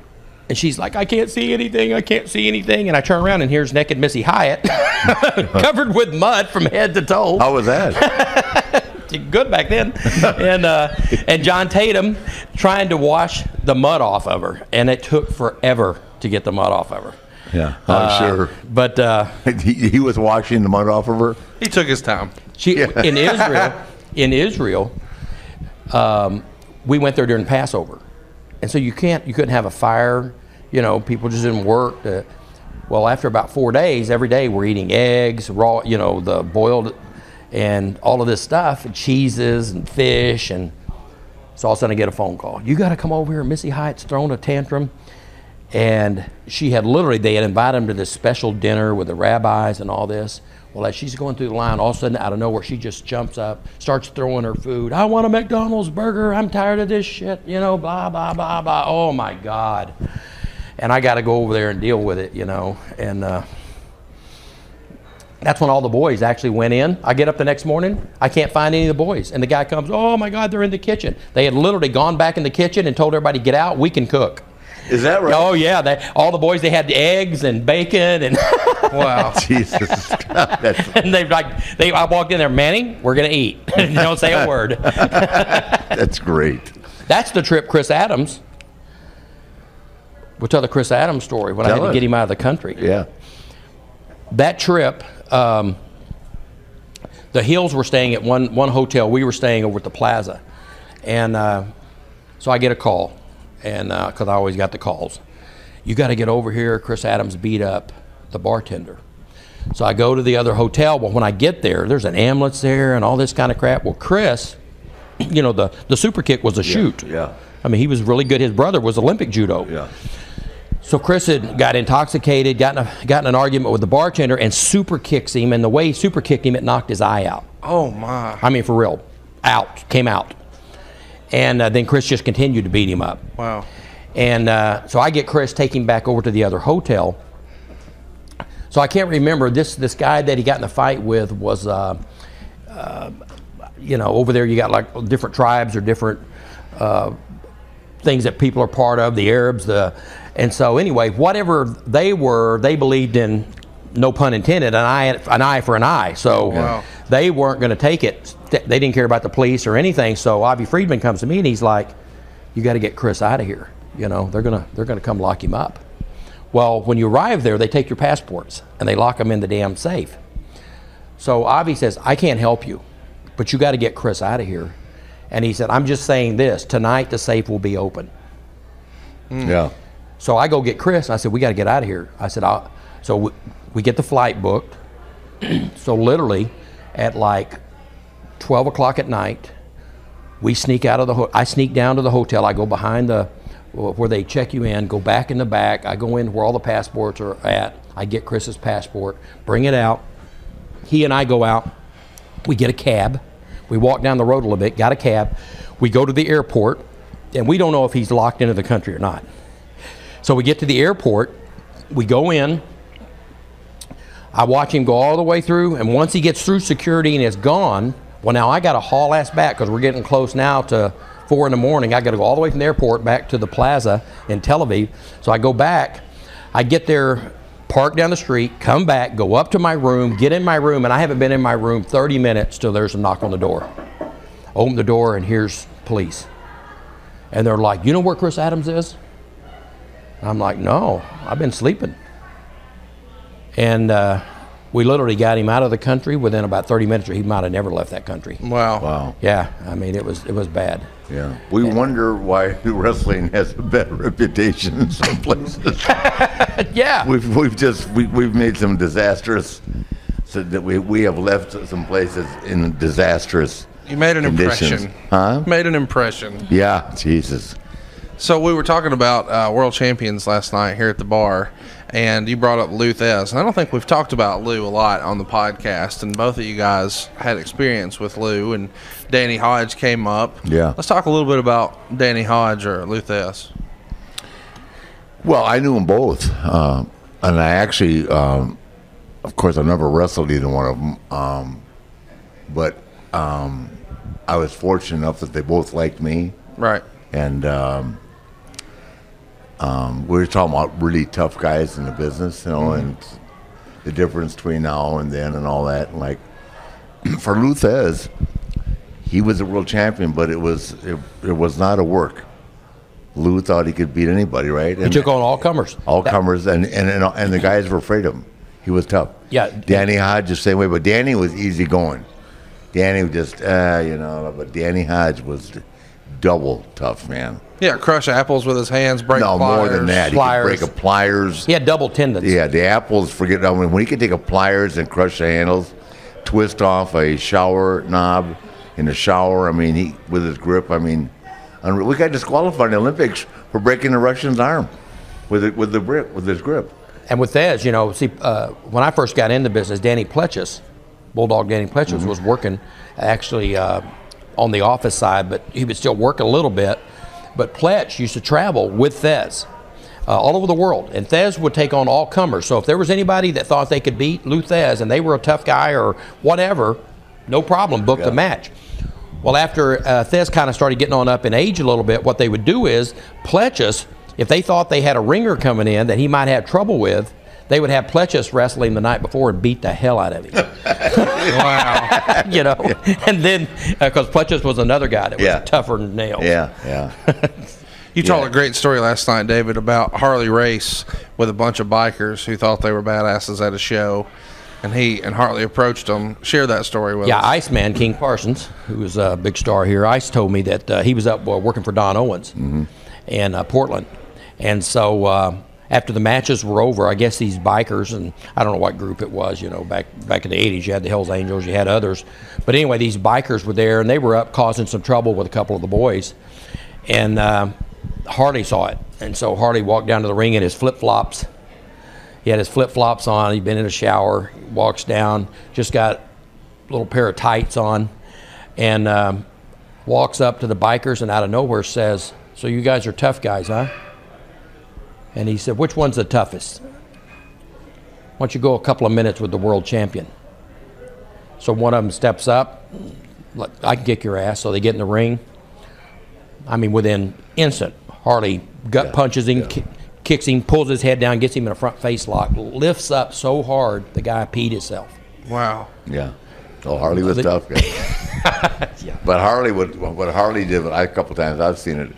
G: And she's like, I can't see anything, I can't see anything. And I turn around and here's naked Missy Hyatt covered with mud from head to toe.
F: How was that?
G: Good back then. and uh, and John Tatum trying to wash the mud off of her. And it took forever to get the mud off of her.
F: Yeah, I'm
G: Uh,
F: sure.
G: But uh,
F: He, he was washing the mud off of her.
E: he took his time.
G: She in Israel, in Israel, um, we went there during Passover, and so you can't, you couldn't have a fire. You know, people just didn't work. To, well, after about four days, every day we're eating eggs, raw, you know, the boiled, and all of this stuff, and cheeses and fish, and so all of a sudden I get a phone call. You got to come over here. Missy Hyatt's throwing a tantrum. And she had literally, they had invited him to this special dinner with the rabbis and all this. Well, as she's going through the line, all of a sudden, out of nowhere, she just jumps up, starts throwing her food. I want a McDonald's burger. I'm tired of this shit, you know, blah, blah, blah, blah. Oh my God. And I got to go over there and deal with it, you know. And uh, that's when all the boys actually went in. I get up the next morning, I can't find any of the boys. And the guy comes, Oh my God, they're in the kitchen. They had literally gone back in the kitchen and told everybody, Get out, we can cook.
F: Is that right?
G: Oh yeah, they, all the boys they had the eggs and bacon and
E: Wow.
F: Jesus.
G: And they like they I walked in there, Manny, we're gonna eat. Don't say a word.
F: that's great.
G: That's the trip Chris Adams. We'll tell the Chris Adams story when I
F: Tell
G: had to get him out of the country.
F: Yeah.
G: That trip, um, the Hills were staying at one one hotel. We were staying over at the Plaza, and uh, so I get a call, and uh, because I always got the calls, you got to get over here. Chris Adams beat up the bartender. So I go to the other hotel. Well, when I get there, there's an ambulance there and all this kind of crap. Well, Chris, you know, the, the super kick was a shoot.
F: yeah.
G: I mean, he was really good. His brother was Olympic judo.
F: Yeah.
G: So Chris had got intoxicated, gotten a, gotten an argument with the bartender, and super kicks him. And the way he super kicked him, it knocked his eye out.
E: Oh my.
G: I mean, for real, out, came out. And uh, then Chris just continued to beat him up.
E: Wow.
G: And uh, so I get Chris, taking back over to the other hotel. So I can't remember this this guy that he got in the fight with was, uh, uh, you know, over there you got like different tribes or different uh, things that people are part of, the Arabs, the, and so anyway, whatever they were, they believed in, no pun intended, an eye an eye for an eye. So
E: Wow.
G: They weren't going to take it. They didn't care about the police or anything. So Avi Friedman comes to me and he's like, "You got to get Chris out of here. You know, they're gonna they're gonna come lock him up." Well, when you arrive there, they take your passports and they lock them in the damn safe. So Avi says, I can't help you, but you got to get Chris out of here. And he said, I'm just saying this tonight the safe will be open. Hmm.
F: Yeah.
G: So I go get Chris. And I said, We got to get out of here. I said, I'll, So we, we get the flight booked. so literally at like 12 o'clock at night, we sneak out of the ho- I sneak down to the hotel. I go behind the where they check you in, go back in the back. I go in where all the passports are at. I get Chris's passport, bring it out. He and I go out. We get a cab. We walk down the road a little bit, got a cab. We go to the airport. and we don't know if he's locked into the country or not. So we get to the airport, we go in. I watch him go all the way through, and once he gets through security and is gone, well, now I got to haul ass back because we're getting close now to four in the morning. I got to go all the way from the airport back to the plaza in Tel Aviv. So I go back. I get there, park down the street, come back, go up to my room, get in my room, and I haven't been in my room 30 minutes till there's a knock on the door. Open the door, and here's police. And they're like, You know where Chris Adams is? I'm like, No, I've been sleeping. And uh, we literally got him out of the country within about 30 minutes, or he might have never left that country.
E: Wow.
F: Wow.
G: Yeah, I mean, it was it was bad.
F: Yeah. We wonder why wrestling has a bad reputation in some places.
G: Yeah,
F: we've we've just we, we've made some disastrous so that we, we have left some places in disastrous
E: You made an
F: conditions.
E: impression.
F: Huh?
E: Made an impression.
F: Yeah, Jesus.
E: So we were talking about uh, world champions last night here at the bar, and you brought up Lou Thesz. And I don't think we've talked about Lou a lot on the podcast, and both of you guys had experience with Lou, and Danny Hodge came up.
F: Yeah.
E: Let's talk a little bit about Danny Hodge or Lou Thesz.
F: Well, I knew them both, uh, and I actually, um, of course, I never wrestled either one of them, um, but um, I was fortunate enough that they both liked me,
E: Right.
F: and um, we were talking about really tough guys in the business, you know, and the difference between now and then and all that. And like for Lou Thesz, he was a world champion, but it was it, it was not a work. Lou thought he could beat anybody, right?
G: he took on all comers.
F: all
G: That-
F: comers, and, and and and the guys were afraid of him. He was tough.
G: Yeah.
F: Danny Hodge the same way, but Danny was easy going. Danny was just, uh, you know, but Danny Hodge was double tough, man.
E: Yeah, crush apples with his hands, break
F: no, more than
E: pliers.
F: that. He could break a pliers.
G: He had double tendons.
F: Yeah, the apples. Forget. I mean, when he could take a pliers and crush the handles, twist off a shower knob in the shower. I mean, he with his grip. I mean, we got disqualified in the Olympics for breaking the Russian's arm with it with the grip with his grip.
G: And with Thesz, you know, see, uh, when I first got into business, Danny Plechas, Bulldog Danny Plechas,
F: Mm-hmm.
G: was working actually uh, on the office side, but he would still work a little bit. But Pletch used to travel with Thesz uh, all over the world, and Thesz would take on all comers. So if there was anybody that thought they could beat Lou Thesz and they were a tough guy or whatever, no problem, book the match. Well, after uh, Thesz kind of started getting on up in age a little bit, what they would do is Plechas, if they thought they had a ringer coming in that he might have trouble with, they would have Plechas wrestling the night before and beat the hell out of him.
E: Wow.
G: you know, and then because Plechas was another guy that was
F: Yeah.
G: tougher than nails.
F: Yeah, yeah.
E: You told a great story last night, David, about Harley Race with a bunch of bikers who thought they were badasses at a show, and he and Harley approached them. Share that story with us.
G: Yeah,
E: us.
G: Iceman King Parsons, who was a big star here, Ice told me that uh, he was up uh, working for Don Owens in uh, Portland, and so uh, after the matches were over, I guess these bikers and I don't know what group it was, you know, back back in the '80s, you had the Hell's Angels, you had others, but anyway, these bikers were there and they were up causing some trouble with a couple of the boys, and uh, Harley saw it, and so Harley walked down to the ring in his flip flops. He had his flip flops on. He'd been in a shower. Walks down, just got a little pair of tights on, and um, walks up to the bikers and out of nowhere says, "So you guys are tough guys, huh?" And he said, "Which one's the toughest?" Why don't you go a couple of minutes with the world champion? So one of them steps up. "Look, I can kick your ass. So they get in the ring. I mean, within instant, Harley gut punches him, ki- kicks him, pulls his head down, gets him in a front face lock, lifts up so hard the guy peed himself.
E: Wow.
F: Yeah. Oh, Harley was
G: the-
F: tough. Yeah. But Harley, what, what Harley did, I, a couple times I've seen it,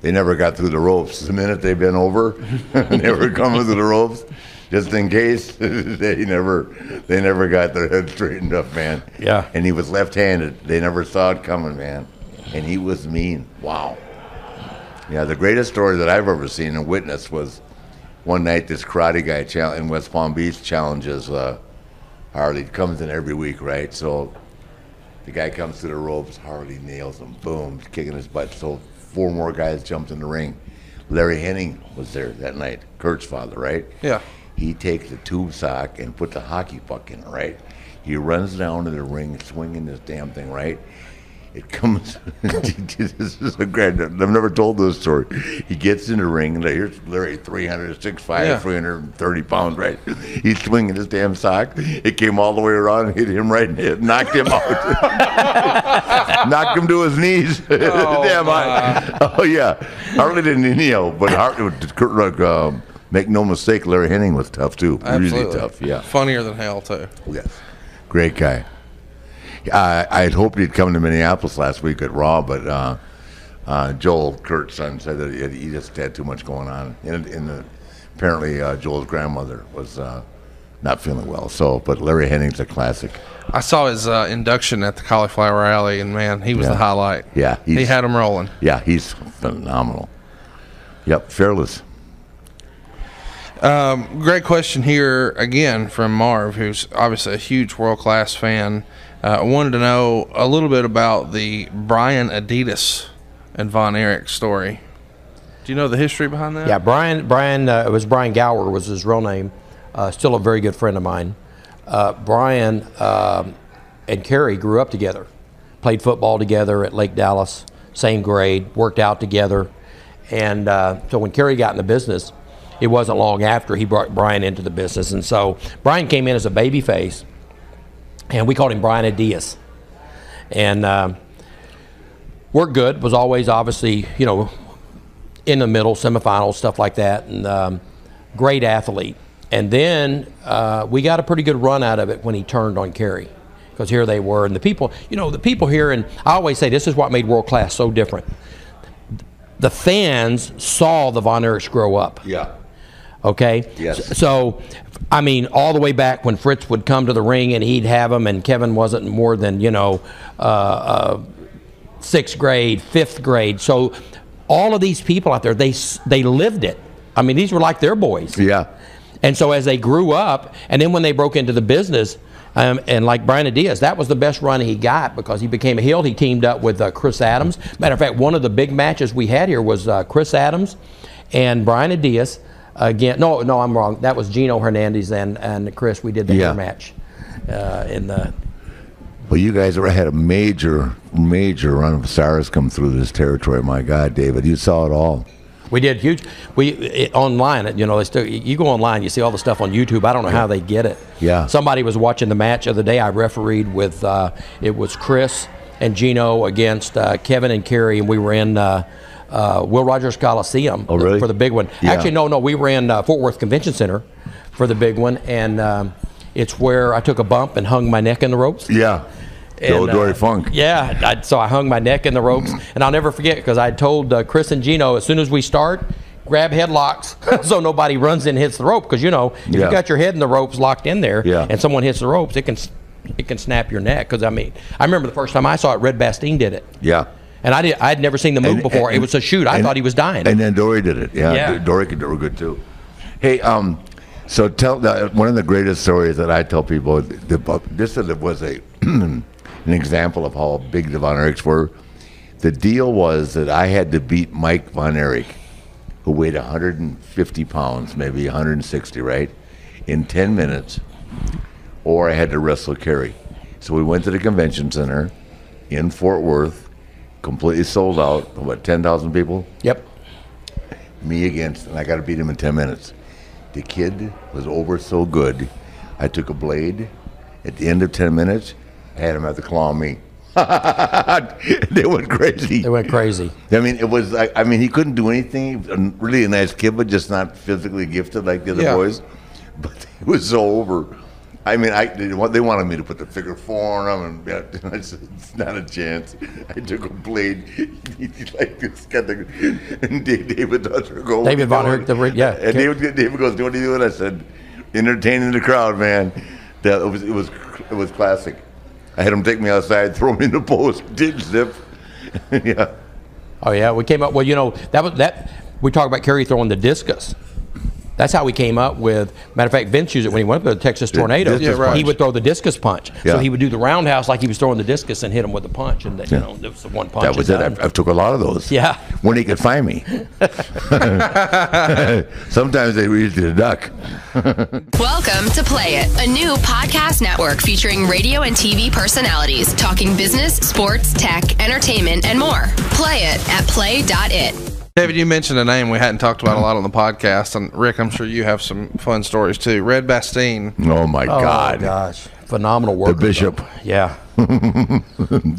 F: they never got through the ropes. The minute they been over, they were coming through the ropes, just in case. they never, they never got their head straightened up, man.
G: Yeah.
F: And he was left-handed. They never saw it coming, man. And he was mean. Wow. Yeah, the greatest story that I've ever seen and witnessed was one night this karate guy chal- in West Palm Beach challenges uh, Harley. Comes in every week, right? So the guy comes to the ropes. Harley nails him. Boom, kicking his butt. So four more guys jumped in the ring. Larry Hennig was there that night. Curt's father, right?
E: Yeah.
F: He takes the tube sock and put the hockey puck in, it, right? He runs down to the ring, swinging this damn thing, right? It comes. this is a grand. I've never told this story. He gets in the ring, and here's Larry, 300, 6'5",
E: Yeah.
F: 330 pounds, right? He's swinging his damn sock. It came all the way around and hit him right in the head, knocked him out, knocked him to his knees. damn, I, oh yeah, Harley didn't, you know, but Harley, Curt, uh, make no mistake, Larry Hennig was tough too,
E: Absolutely.
F: really tough. Yeah.
E: Funnier than hell too.
F: Yes. Great guy. I, I had hoped he'd come to Minneapolis last week at Raw, but uh, uh, Joel Curt's son said that he, had, he just had too much going on. And, and apparently, uh, Joel's grandmother was uh, not feeling well. So, but Larry Hennig's a classic.
E: I saw his uh, induction at the Cauliflower Alley, and man, he was
F: Yeah.
E: the highlight.
F: Yeah,
E: he had him rolling.
F: Yeah, he's phenomenal. Yep, fearless.
E: Great question here again from Marv, who's obviously a huge world class fan. Uh, I wanted to know a little bit about the Brian Adias and Von Erich story. Do you know the history behind that?
G: Yeah, Brian. Brian. Uh, it was Brian Gower was his real name. Uh, still a very good friend of mine. Uh, Brian um, and Kerry grew up together. Played football together at Lake Dallas, same grade. Worked out together, and uh, so when Kerry got in the business, it wasn't long after he brought Brian into the business, and so Brian came in as a baby face, and we called him Brian Adias, and. Um, worked good. Was always obviously, you know, in the middle, semifinals, stuff like that, and um, great athlete. And then uh, we got a pretty good run out of it when he turned on Kerry, because here they were, and the people, you know, the people here, and I always say this is what made world class so different. The fans saw the Von Erichs grow up.
F: Yeah.
G: Okay.
F: Yes.
G: So, I mean, all the way back when Fritz would come to the ring and he'd have him, and Kevin wasn't more than you know, uh, uh, sixth grade, fifth grade. So, all of these people out there, they they lived it. I mean, these were like their boys.
F: Yeah.
G: And so as they grew up, and then when they broke into the business, um, and like Brian Adias, that was the best run he got because he became a heel. He teamed up with uh, Chris Adams. Matter of fact, one of the big matches we had here was uh, Chris Adams and Brian Adias again. No, no, I'm wrong. That was Gino Hernandez and and Chris. We did the
F: Yeah.
G: match uh, in the.
F: Well, you guys ever had a major, major run of SARS come through this territory. My God, David, you saw it all.
G: We did huge. We it, online, you know, they still. You go online, you see all the stuff on YouTube. I don't know how they get it.
F: Yeah.
G: Somebody was watching the match the other day. I refereed with. Uh, it was Chris and Gino against uh, Kevin and Kerry, and we were in. Uh, uh, Will Rogers Coliseum
F: Oh, really?
G: for the big one.
F: Yeah.
G: Actually, no, no, we were in uh, Fort Worth Convention Center for the big one, and um, it's where I took a bump and hung my neck in the ropes.
F: Yeah. Joe
G: And, uh,
F: Dory Funk.
G: Yeah, I, so I hung my neck in the ropes, and I'll never forget because I told uh, Chris and Gino as soon as we start, grab headlocks so nobody runs in and hits the rope because you know if
F: Yeah.
G: you got your head in the ropes locked in there
F: Yeah.
G: and someone hits the ropes, it can it can snap your neck. Because I mean, I remember the first time I saw it, Red Bastien did it,
F: Yeah.
G: And I did I had never seen the move
F: And-
G: before.
F: and-
G: it was a shoot. I
F: and-
G: thought he was dying.
F: And then Dory did it. Yeah,
G: Yeah.
F: Dory could do it good too. Hey, um, so tell the, one of the greatest stories that I tell people. The, this was a an example of how big the Von Erichs were. The deal was that I had to beat Mike Von Erich, who weighed 150 pounds, maybe 160, right, in 10 minutes, or I had to wrestle Kerry. So we went to the convention center in Fort Worth, completely sold out. What, 10,000 people?
G: yep.
F: me against, and I got to beat him in 10 minutes. The kid was over so good. I took a blade. At the end of 10 minutes, I had him at the claw me. they went crazy.
G: They went crazy.
F: I mean, it was. I, I mean, he couldn't do anything. Really a nice kid, but just not physically gifted like the other
E: Yeah.
F: boys. But it was so over. I mean, I they, they wanted me to put the figure four on him, and I said, it's not a chance. I took a blade, like this, got the, and Da- David go.
G: David Von Erich, the yeah.
F: And David, David goes, "Do "What are you doing?" I said, "Entertaining the crowd, man." That it was, it was, it was classic. I had him take me outside, throw me in the post, ditch zip. yeah.
G: Oh yeah, we came up. Well, you know that was that. We talk about Kerry throwing the discus. That's how we came up with. Matter of fact, Vince used it when he went up to the Texas Tornado.
E: Yeah, right.
G: He would throw the discus punch.
F: Yeah.
G: So he would do the roundhouse like he was throwing the discus and hit him with the punch, and that, you know, it was the one punch.
F: That was it. I, I took a lot of those.
G: Yeah.
F: When he could find me. Sometimes they were easy to duck.
B: Welcome to Play It, a new podcast network featuring radio and TV personalities talking business, sports, tech, entertainment, and more. Play it at play.it.
E: David, you mentioned a name we hadn't talked about a lot on the podcast, and Ric, I'm sure you have some fun stories too. Red Bastien.
F: Oh my God!
G: Oh
F: God.
G: gosh, phenomenal worker.
F: bishop.
G: though. Yeah.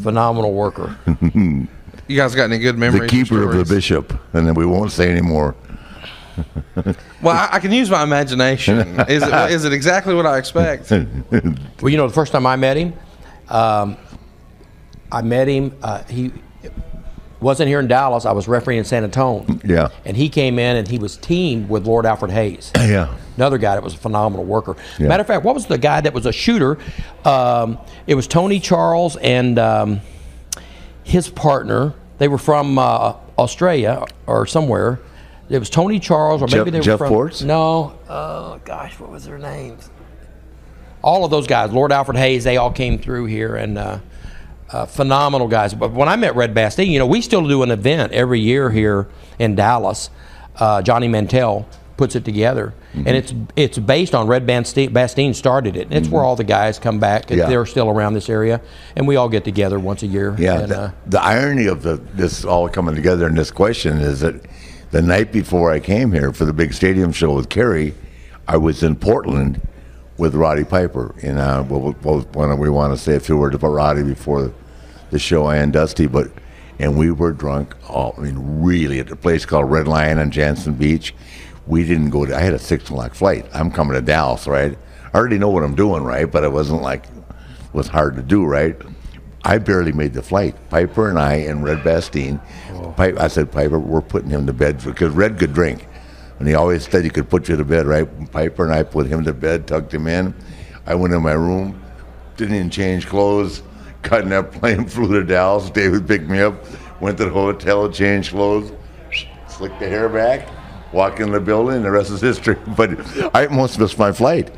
G: phenomenal worker.
E: You guys got any good memories? The
F: keeper of the bishop. And then we won't say anymore.
E: Well, I, I can use my imagination. Is it is it exactly what I expect?
G: Well, you know, the first time I met him, um, I met him. Uh, he wasn't here in Dallas. I was refereeing in San Antonio.
F: Yeah.
G: And he came in and he was teamed with Lord Alfred Hayes.
F: Yeah.
G: Another guy that was a phenomenal worker.
F: Yeah.
G: Matter of fact, what was the guy that was a shooter? Um, it was Tony Charles and um, his partner. They were from uh, Australia or somewhere. It was Tony Charles, or maybe
F: Jeff-
G: they were
F: Jeff
G: from.
F: Forts?
G: No. Oh gosh, what was their names? all of those guys, Lord Alfred Hayes, they all came through here and uh, uh, phenomenal guys. But when I met Red Bastien, you know, we still do an event every year here in Dallas. Uh, Johnny Mantell puts it together,
F: Mm-hmm.
G: and it's it's based on Red Bastien, started it. It's where all the guys come back.
F: Mm-hmm. Yeah.
G: They're still around this area, and we all get together once a year.
F: Yeah,
G: and,
F: the,
G: uh,
F: the irony of the, this all coming together in this question is that the night before I came here for the big stadium show with Kerry, I was in Portland with Roddy Piper. And uh, we'll, when we want to say a few words about Roddy before the show I and Dusty, but and we were drunk. All, I mean, really, at a place called Red Lion on Jantzen Beach. We didn't go to. I had a six o'clock flight. I'm coming to Dallas, right? I already know what I'm doing, right? But it wasn't like it was hard to do, right? I barely made the flight. Piper and I and Red Bastien. Oh. Pipe, I said, Piper, we're putting him to bed because Red could drink. And he always said he could put you to bed, right? Piper and I put him to bed, tucked him in. I went in my room, didn't even change clothes, got in that plane, flew to Dallas. David picked me up, went to the hotel, changed clothes, slicked the hair back, walked in the building, and the rest is history. But I almost missed my flight.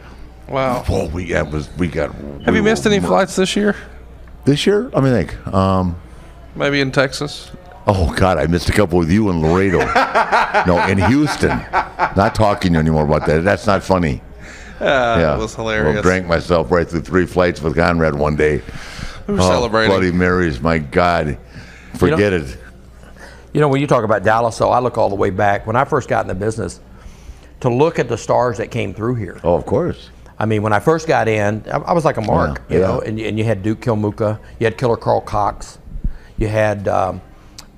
E: Wow.
F: We got was we got.
E: Have you missed any flights this year?
F: this year? Let me think. Um,
E: Maybe in Texas.
F: Oh God, I missed a couple with you in Laredo. no, in Houston. Not talking to you anymore about that. That's not funny. yeah,
E: that was hilarious.
F: Well, drank myself right through three flights with Conrad one day.
E: We were
F: Oh,
E: celebrating.
F: Bloody Marys, my God. Forget it.
G: You know, when you talk about Dallas, though, I look all the way back. When I first got in the business, to look at the stars that came through here.
F: Oh, of course.
G: I mean, when I first got in, I, I was like a mark,
F: Yeah,
G: you
F: yeah.
G: know, and, and you had Duke Keomuka, you had Killer Karl Kox, you had um,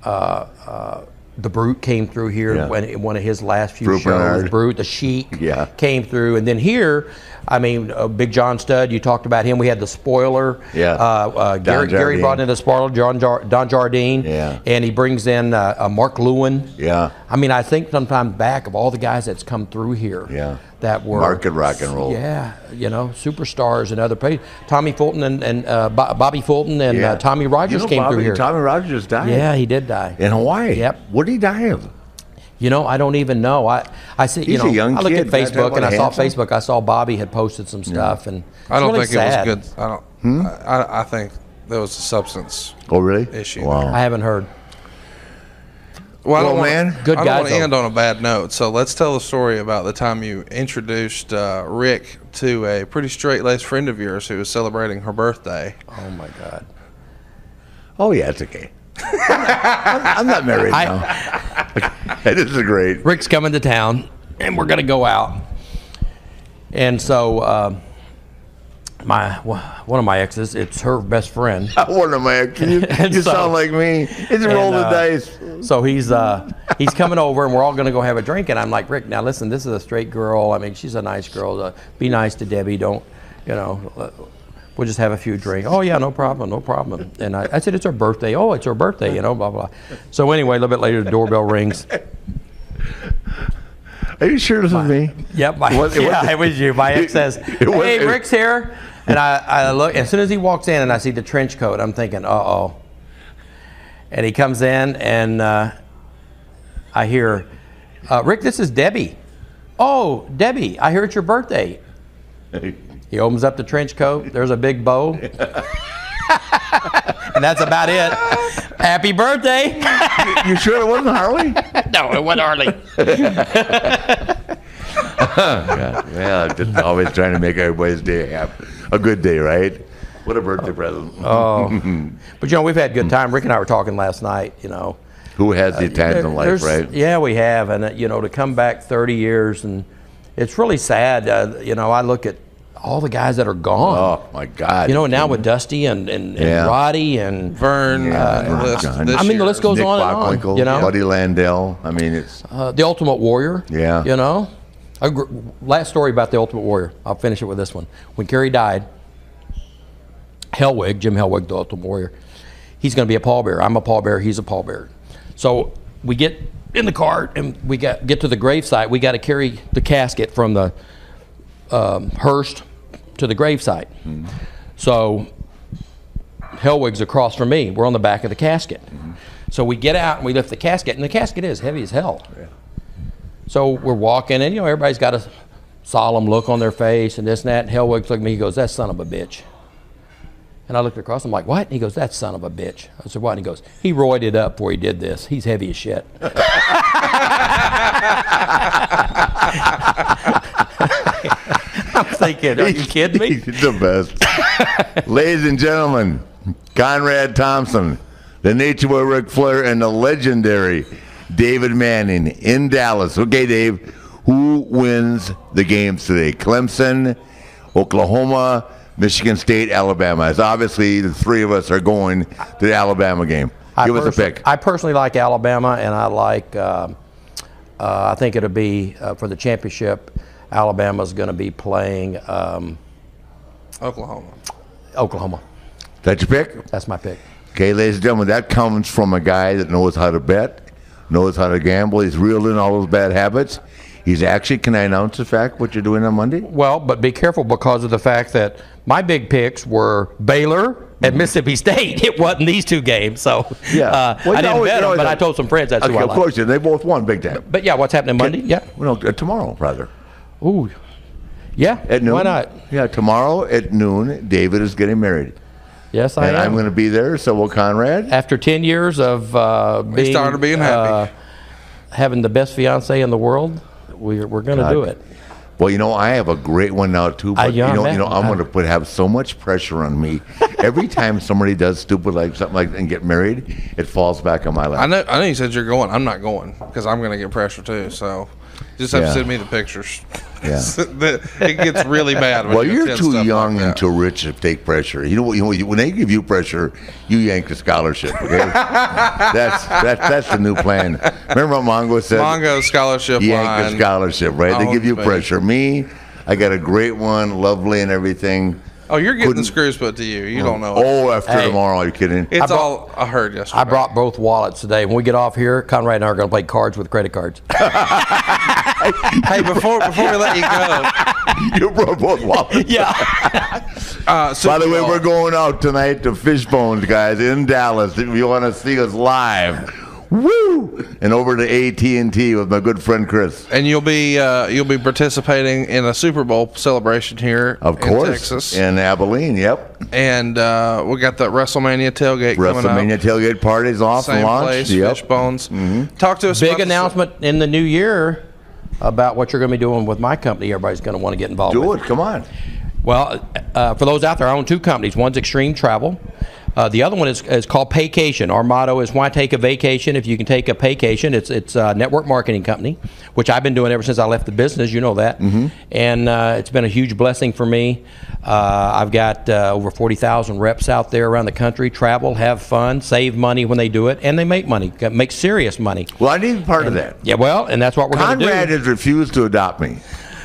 G: uh, uh, the Brute came through here
F: Yeah.
G: when in one of his last few
F: Brute
G: shows.
F: Bernard.
G: Brute, the Sheik,
F: Yeah.
G: came through, and then here, I mean, uh, Big John Studd. You talked about him. We had the spoiler.
F: Yeah.
G: Uh, uh, Gary, Gary brought in the spoiler. John Jar- Don Jardine.
F: Yeah.
G: And he brings in uh, uh, Mark Lewin.
F: Yeah.
G: I mean, I think sometimes back of all the guys that's come through here.
F: Yeah.
G: That were
F: Market rock and roll.
G: Yeah, you know, superstars and other places. Tommy Fulton and, and uh, Bobby Fulton and uh, Tommy Rogers
F: You know,
G: came
F: Bobby-
G: through here.
F: Tommy Rogers died.
G: yeah, he did die.
F: In Hawaii.
G: Yep.
F: What did he die of?
G: You know, I don't even know. I I see. You
F: He's a
G: know,
F: young
G: I looked
F: kid,
G: at Facebook and
F: a
G: I saw
F: handsome-
G: Facebook. I saw Bobby had posted some stuff, and
E: I don't
G: it's
E: think
G: really
E: it was good. I don't. I, I, I think there was a substance.
F: Oh, really?
E: Issue.
F: Wow.
G: I haven't heard.
E: Well, I
F: Well,
E: don't wanna-
F: man,
G: good
E: I don't want to end on a bad note. So let's tell the story about the time you introduced uh, Ric to a pretty straight-laced friend of yours who was celebrating her birthday.
G: Oh my God.
F: Oh, yeah, it's okay. I'm, I'm not married
G: I-
F: now. this is great.
G: Ric's coming to town, and we're gonna go out. And so, um my one of my exes, it's her best friend.
F: What am I? Can you, you
G: so-
F: sound like me. It's a
G: And,
F: roll the
G: uh,
F: dice.
G: So he's uh, he's coming over, and we're all gonna go have a drink. And I'm like, Ric, now listen, this is a straight girl. I mean, she's a nice girl. Uh, be nice to Debbie. Don't, you know. Uh, We'll just have a few drinks. Oh yeah, no problem, no problem. And I, I said it's her birthday. Oh, it's her birthday, you know, blah blah. So anyway, a little bit later, the doorbell rings.
F: Are you sure this is me?
G: Yep, my,
F: It was-
G: yeah,
F: was-
G: it was you. My ex says,
F: it was-
G: "Hey, Ric's here," and I, I look. As soon as he walks in and I see the trench coat, I'm thinking, "Uh oh." And he comes in and uh, I hear, uh, "Rick, this is Debbie." Oh, Debbie, I hear it's your birthday. He opens up the trench coat. There's a big bow. and that's about it. Happy birthday.
F: You sure it wasn't Harley?
G: no, it wasn't Harley.
F: yeah, just always trying to make everybody's day happy. A good day, right? What a birthday present.
G: Oh. But, you know, we've had a good time. Ric and I were talking last night, you know.
F: Who has the times
G: There-
F: in life, right?
G: Yeah, we have, and uh, you know, to come back 30 years, and it's really sad. Uh, you know, I look at all the guys that are gone.
F: Oh my God!
G: You know, now with Dusty and and, and
F: Yeah.
G: Roddy and
E: Vern,
F: Yeah,
E: uh,
F: Vern
E: list
F: John.
E: this
G: I mean, the list goes
F: Nick
G: on and on. You know,
F: Buddy Landell. I mean, it's
G: uh, the Ultimate Warrior.
F: Yeah.
G: You know, a gr- last story about the Ultimate Warrior. I'll finish it with this one. When Kerry died, Hellwig, Jim Hellwig, the Ultimate Warrior, he's going to be a pallbearer. I'm a pallbearer. He's a pallbearer. So we get in the cart and we got get to the gravesite. We got to carry the casket from the um, hearse to the gravesite. So Hellwig's across from me. We're on the back of the casket. So we get out and we lift the casket, and the casket is heavy as hell. So we're walking, and you know everybody's got a solemn look on their face and this and that. And Hellwig looked at me. He goes, "That son of a bitch." And I looked across. I'm like, "What?" And he goes, "That son of a bitch." I said, "What?" And he goes, "He roided it up before he did this. He's heavy as shit." I'm thinking, are you kidding me?
F: He's the best. Ladies and gentlemen, Conrad Thompson, the Nature Boy Ric Flair, and the legendary David Manning in Dallas. Okay, Dave, who wins the games today? Clemson, Oklahoma, Michigan State, Alabama. As obviously the three of us are going to the Alabama game. Give us a pick.
G: I personally like Alabama, and I like. Um, uh, I think it'll be uh, for the championship. Alabama's going to be playing um,
E: Oklahoma.
G: Oklahoma.
F: That's your pick?
G: That's my pick.
F: Okay, ladies and gentlemen, that comes from a guy that knows how to bet, knows how to gamble. He's reeled in all those bad habits. He's actually, can I announce the fact what you're doing on Monday?
G: Well, but be careful because of the fact that my big picks were Baylor and Mississippi State. It wasn't these two games, so
F: Mm-hmm. Yeah.
G: uh,
F: Well,
G: I didn't
F: always-
G: bet them.
F: always
G: But I told some friends that's
F: Okay,
G: who I
F: of
G: like.
F: course, they both won big time.
G: But yeah, what's happening Monday? Yeah.
F: Well, no, uh, tomorrow, rather.
G: Ooh. Yeah.
F: At noon?
G: Why not?
F: Yeah, tomorrow at noon, David is getting married.
G: Yes, I am.
F: and
G: am.
F: I'm going to be there, so will Conrad.
G: After 10 years of uh, being,
E: started being happy.
G: uh, having the best fiance in the world, we're, we're going to do it.
F: Well, you know, I have a great one now too. But
G: Uh, yeah,
F: you know, you know, I'm going to put have so much pressure on me. Every time somebody does stupid like something like that and get married, it falls back on my lap.
E: I know. I know you said you're going. I'm not going because I'm going to get pressure too. So just have
F: Yeah.
E: to send me the pictures.
F: Yeah.
E: It gets really bad. When
F: Well,
E: you
F: you're too young
E: like
F: and too rich to take pressure. You know, what- you know when they give you pressure, you yank the scholarship. Okay, that's that's that's the new plan. Remember what Mongo said?
E: Mongo scholarship
F: yank
E: line.
F: the scholarship, right? They give you pressure. Me, I got a great one, lovely and everything.
E: Oh, you're getting the screws put to you. You don't know.
F: Oh, after
G: Hey.
F: tomorrow, are you kidding?
E: it's
G: I brought-
E: all I heard yesterday.
G: I brought both wallets today. When we get off here, Conrad and I are going to play cards with credit cards.
E: Hey, before before we let you go,
F: you brought both wallets.
G: yeah.
E: uh,
F: By the way,
E: Bowl.
F: we're going out tonight to Fishbones, guys, in Dallas. If you want to see us live, woo! And over to AT and T with my good friend Chris.
E: and you'll be uh, you'll be participating in a Super Bowl celebration here
F: Of
E: in
F: course,
E: Texas,
F: in Abilene. Yep,
E: and uh, we got the WrestleMania tailgate coming
F: WrestleMania
E: up.
F: tailgate parties off
E: Same
F: and launched.
E: place,
F: Yep.
E: Fishbones. Talk to us.
G: Big
E: about the-
G: announcement in the new year about what you're going to be doing with my company. Everybody's going to want to get involved
F: Do
G: with.
F: it. Come on.
G: Well, uh, for those out there, I own two companies. One's Extreme Travel. Uh, the other one is, is called Paycation. Our motto is "Why take a vacation if you can take a paycation?" It's it's a network marketing company, which I've been doing ever since I left the business. You know that, and uh, it's been a huge blessing for me. Uh, I've got uh, over forty thousand reps out there around the country. Travel, have fun, save money when they do it, and they make money, make serious money.
F: Well, I need part of that.
G: Yeah, well, and that's what we're going to do.
F: Conrad has refused to adopt me.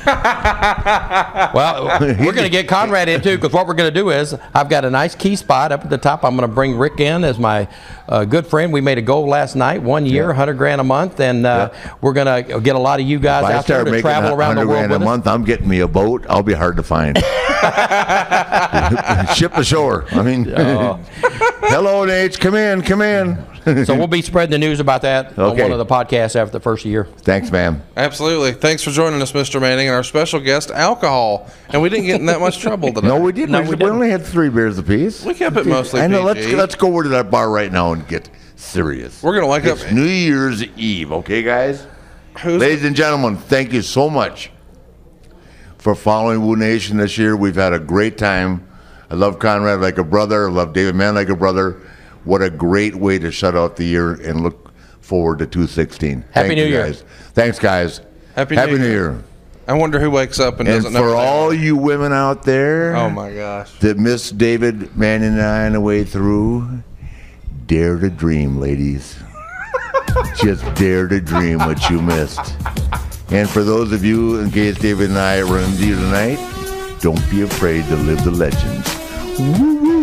G: Well, we're going to get Conrad in too, because what we're going to do is I've got a nice key spot up at the top. I'm going to bring Ric in as my uh, good friend. We made a goal last night, one year, 100 grand a month, and uh, we're going to get a lot of you guys out there to travel around the world.
F: 100
G: world
F: grand a month, I'm getting me a boat. I'll be hard to find. Ship ashore. I mean, hello, Nate. Come in. Come in.
G: So we'll be spreading the news about that on one of the podcasts after the first year.
F: Thanks, man.
E: Absolutely. Thanks for joining us, Mr. Manning, and our special guest, alcohol. And we didn't get in that much trouble today.
F: No, we didn't.
G: No,
F: we,
G: we
F: we
G: didn't.
F: only had three beers apiece.
E: We kept it mostly
F: I know. Uh, let's
E: PG.
F: let's go over to that bar right now and get serious.
E: We're gonna wake
F: It's
E: up.
F: New Year's Eve, okay, guys.
E: Who's-
F: Ladies and gentlemen, thank you so much for following Woo Nation this year. We've had a great time. I love Conrad like a brother. I love David Mann like a brother. What a great way to shut out the year and look forward to 216.
G: Happy
F: Thank
G: New
F: you,
G: Year.
F: guys. Thanks, guys.
E: Happy
F: Happy
E: New
F: New
E: Year.
F: Year.
E: I wonder who wakes up and,
F: And
E: doesn't know.
F: for all you women out there
E: Oh my gosh.
F: that miss David Manning and I on the way through, dare to dream, ladies. Just dare to dream what you missed. And for those of you, in case David and I run into you tonight, don't be afraid to live the legends. Woo,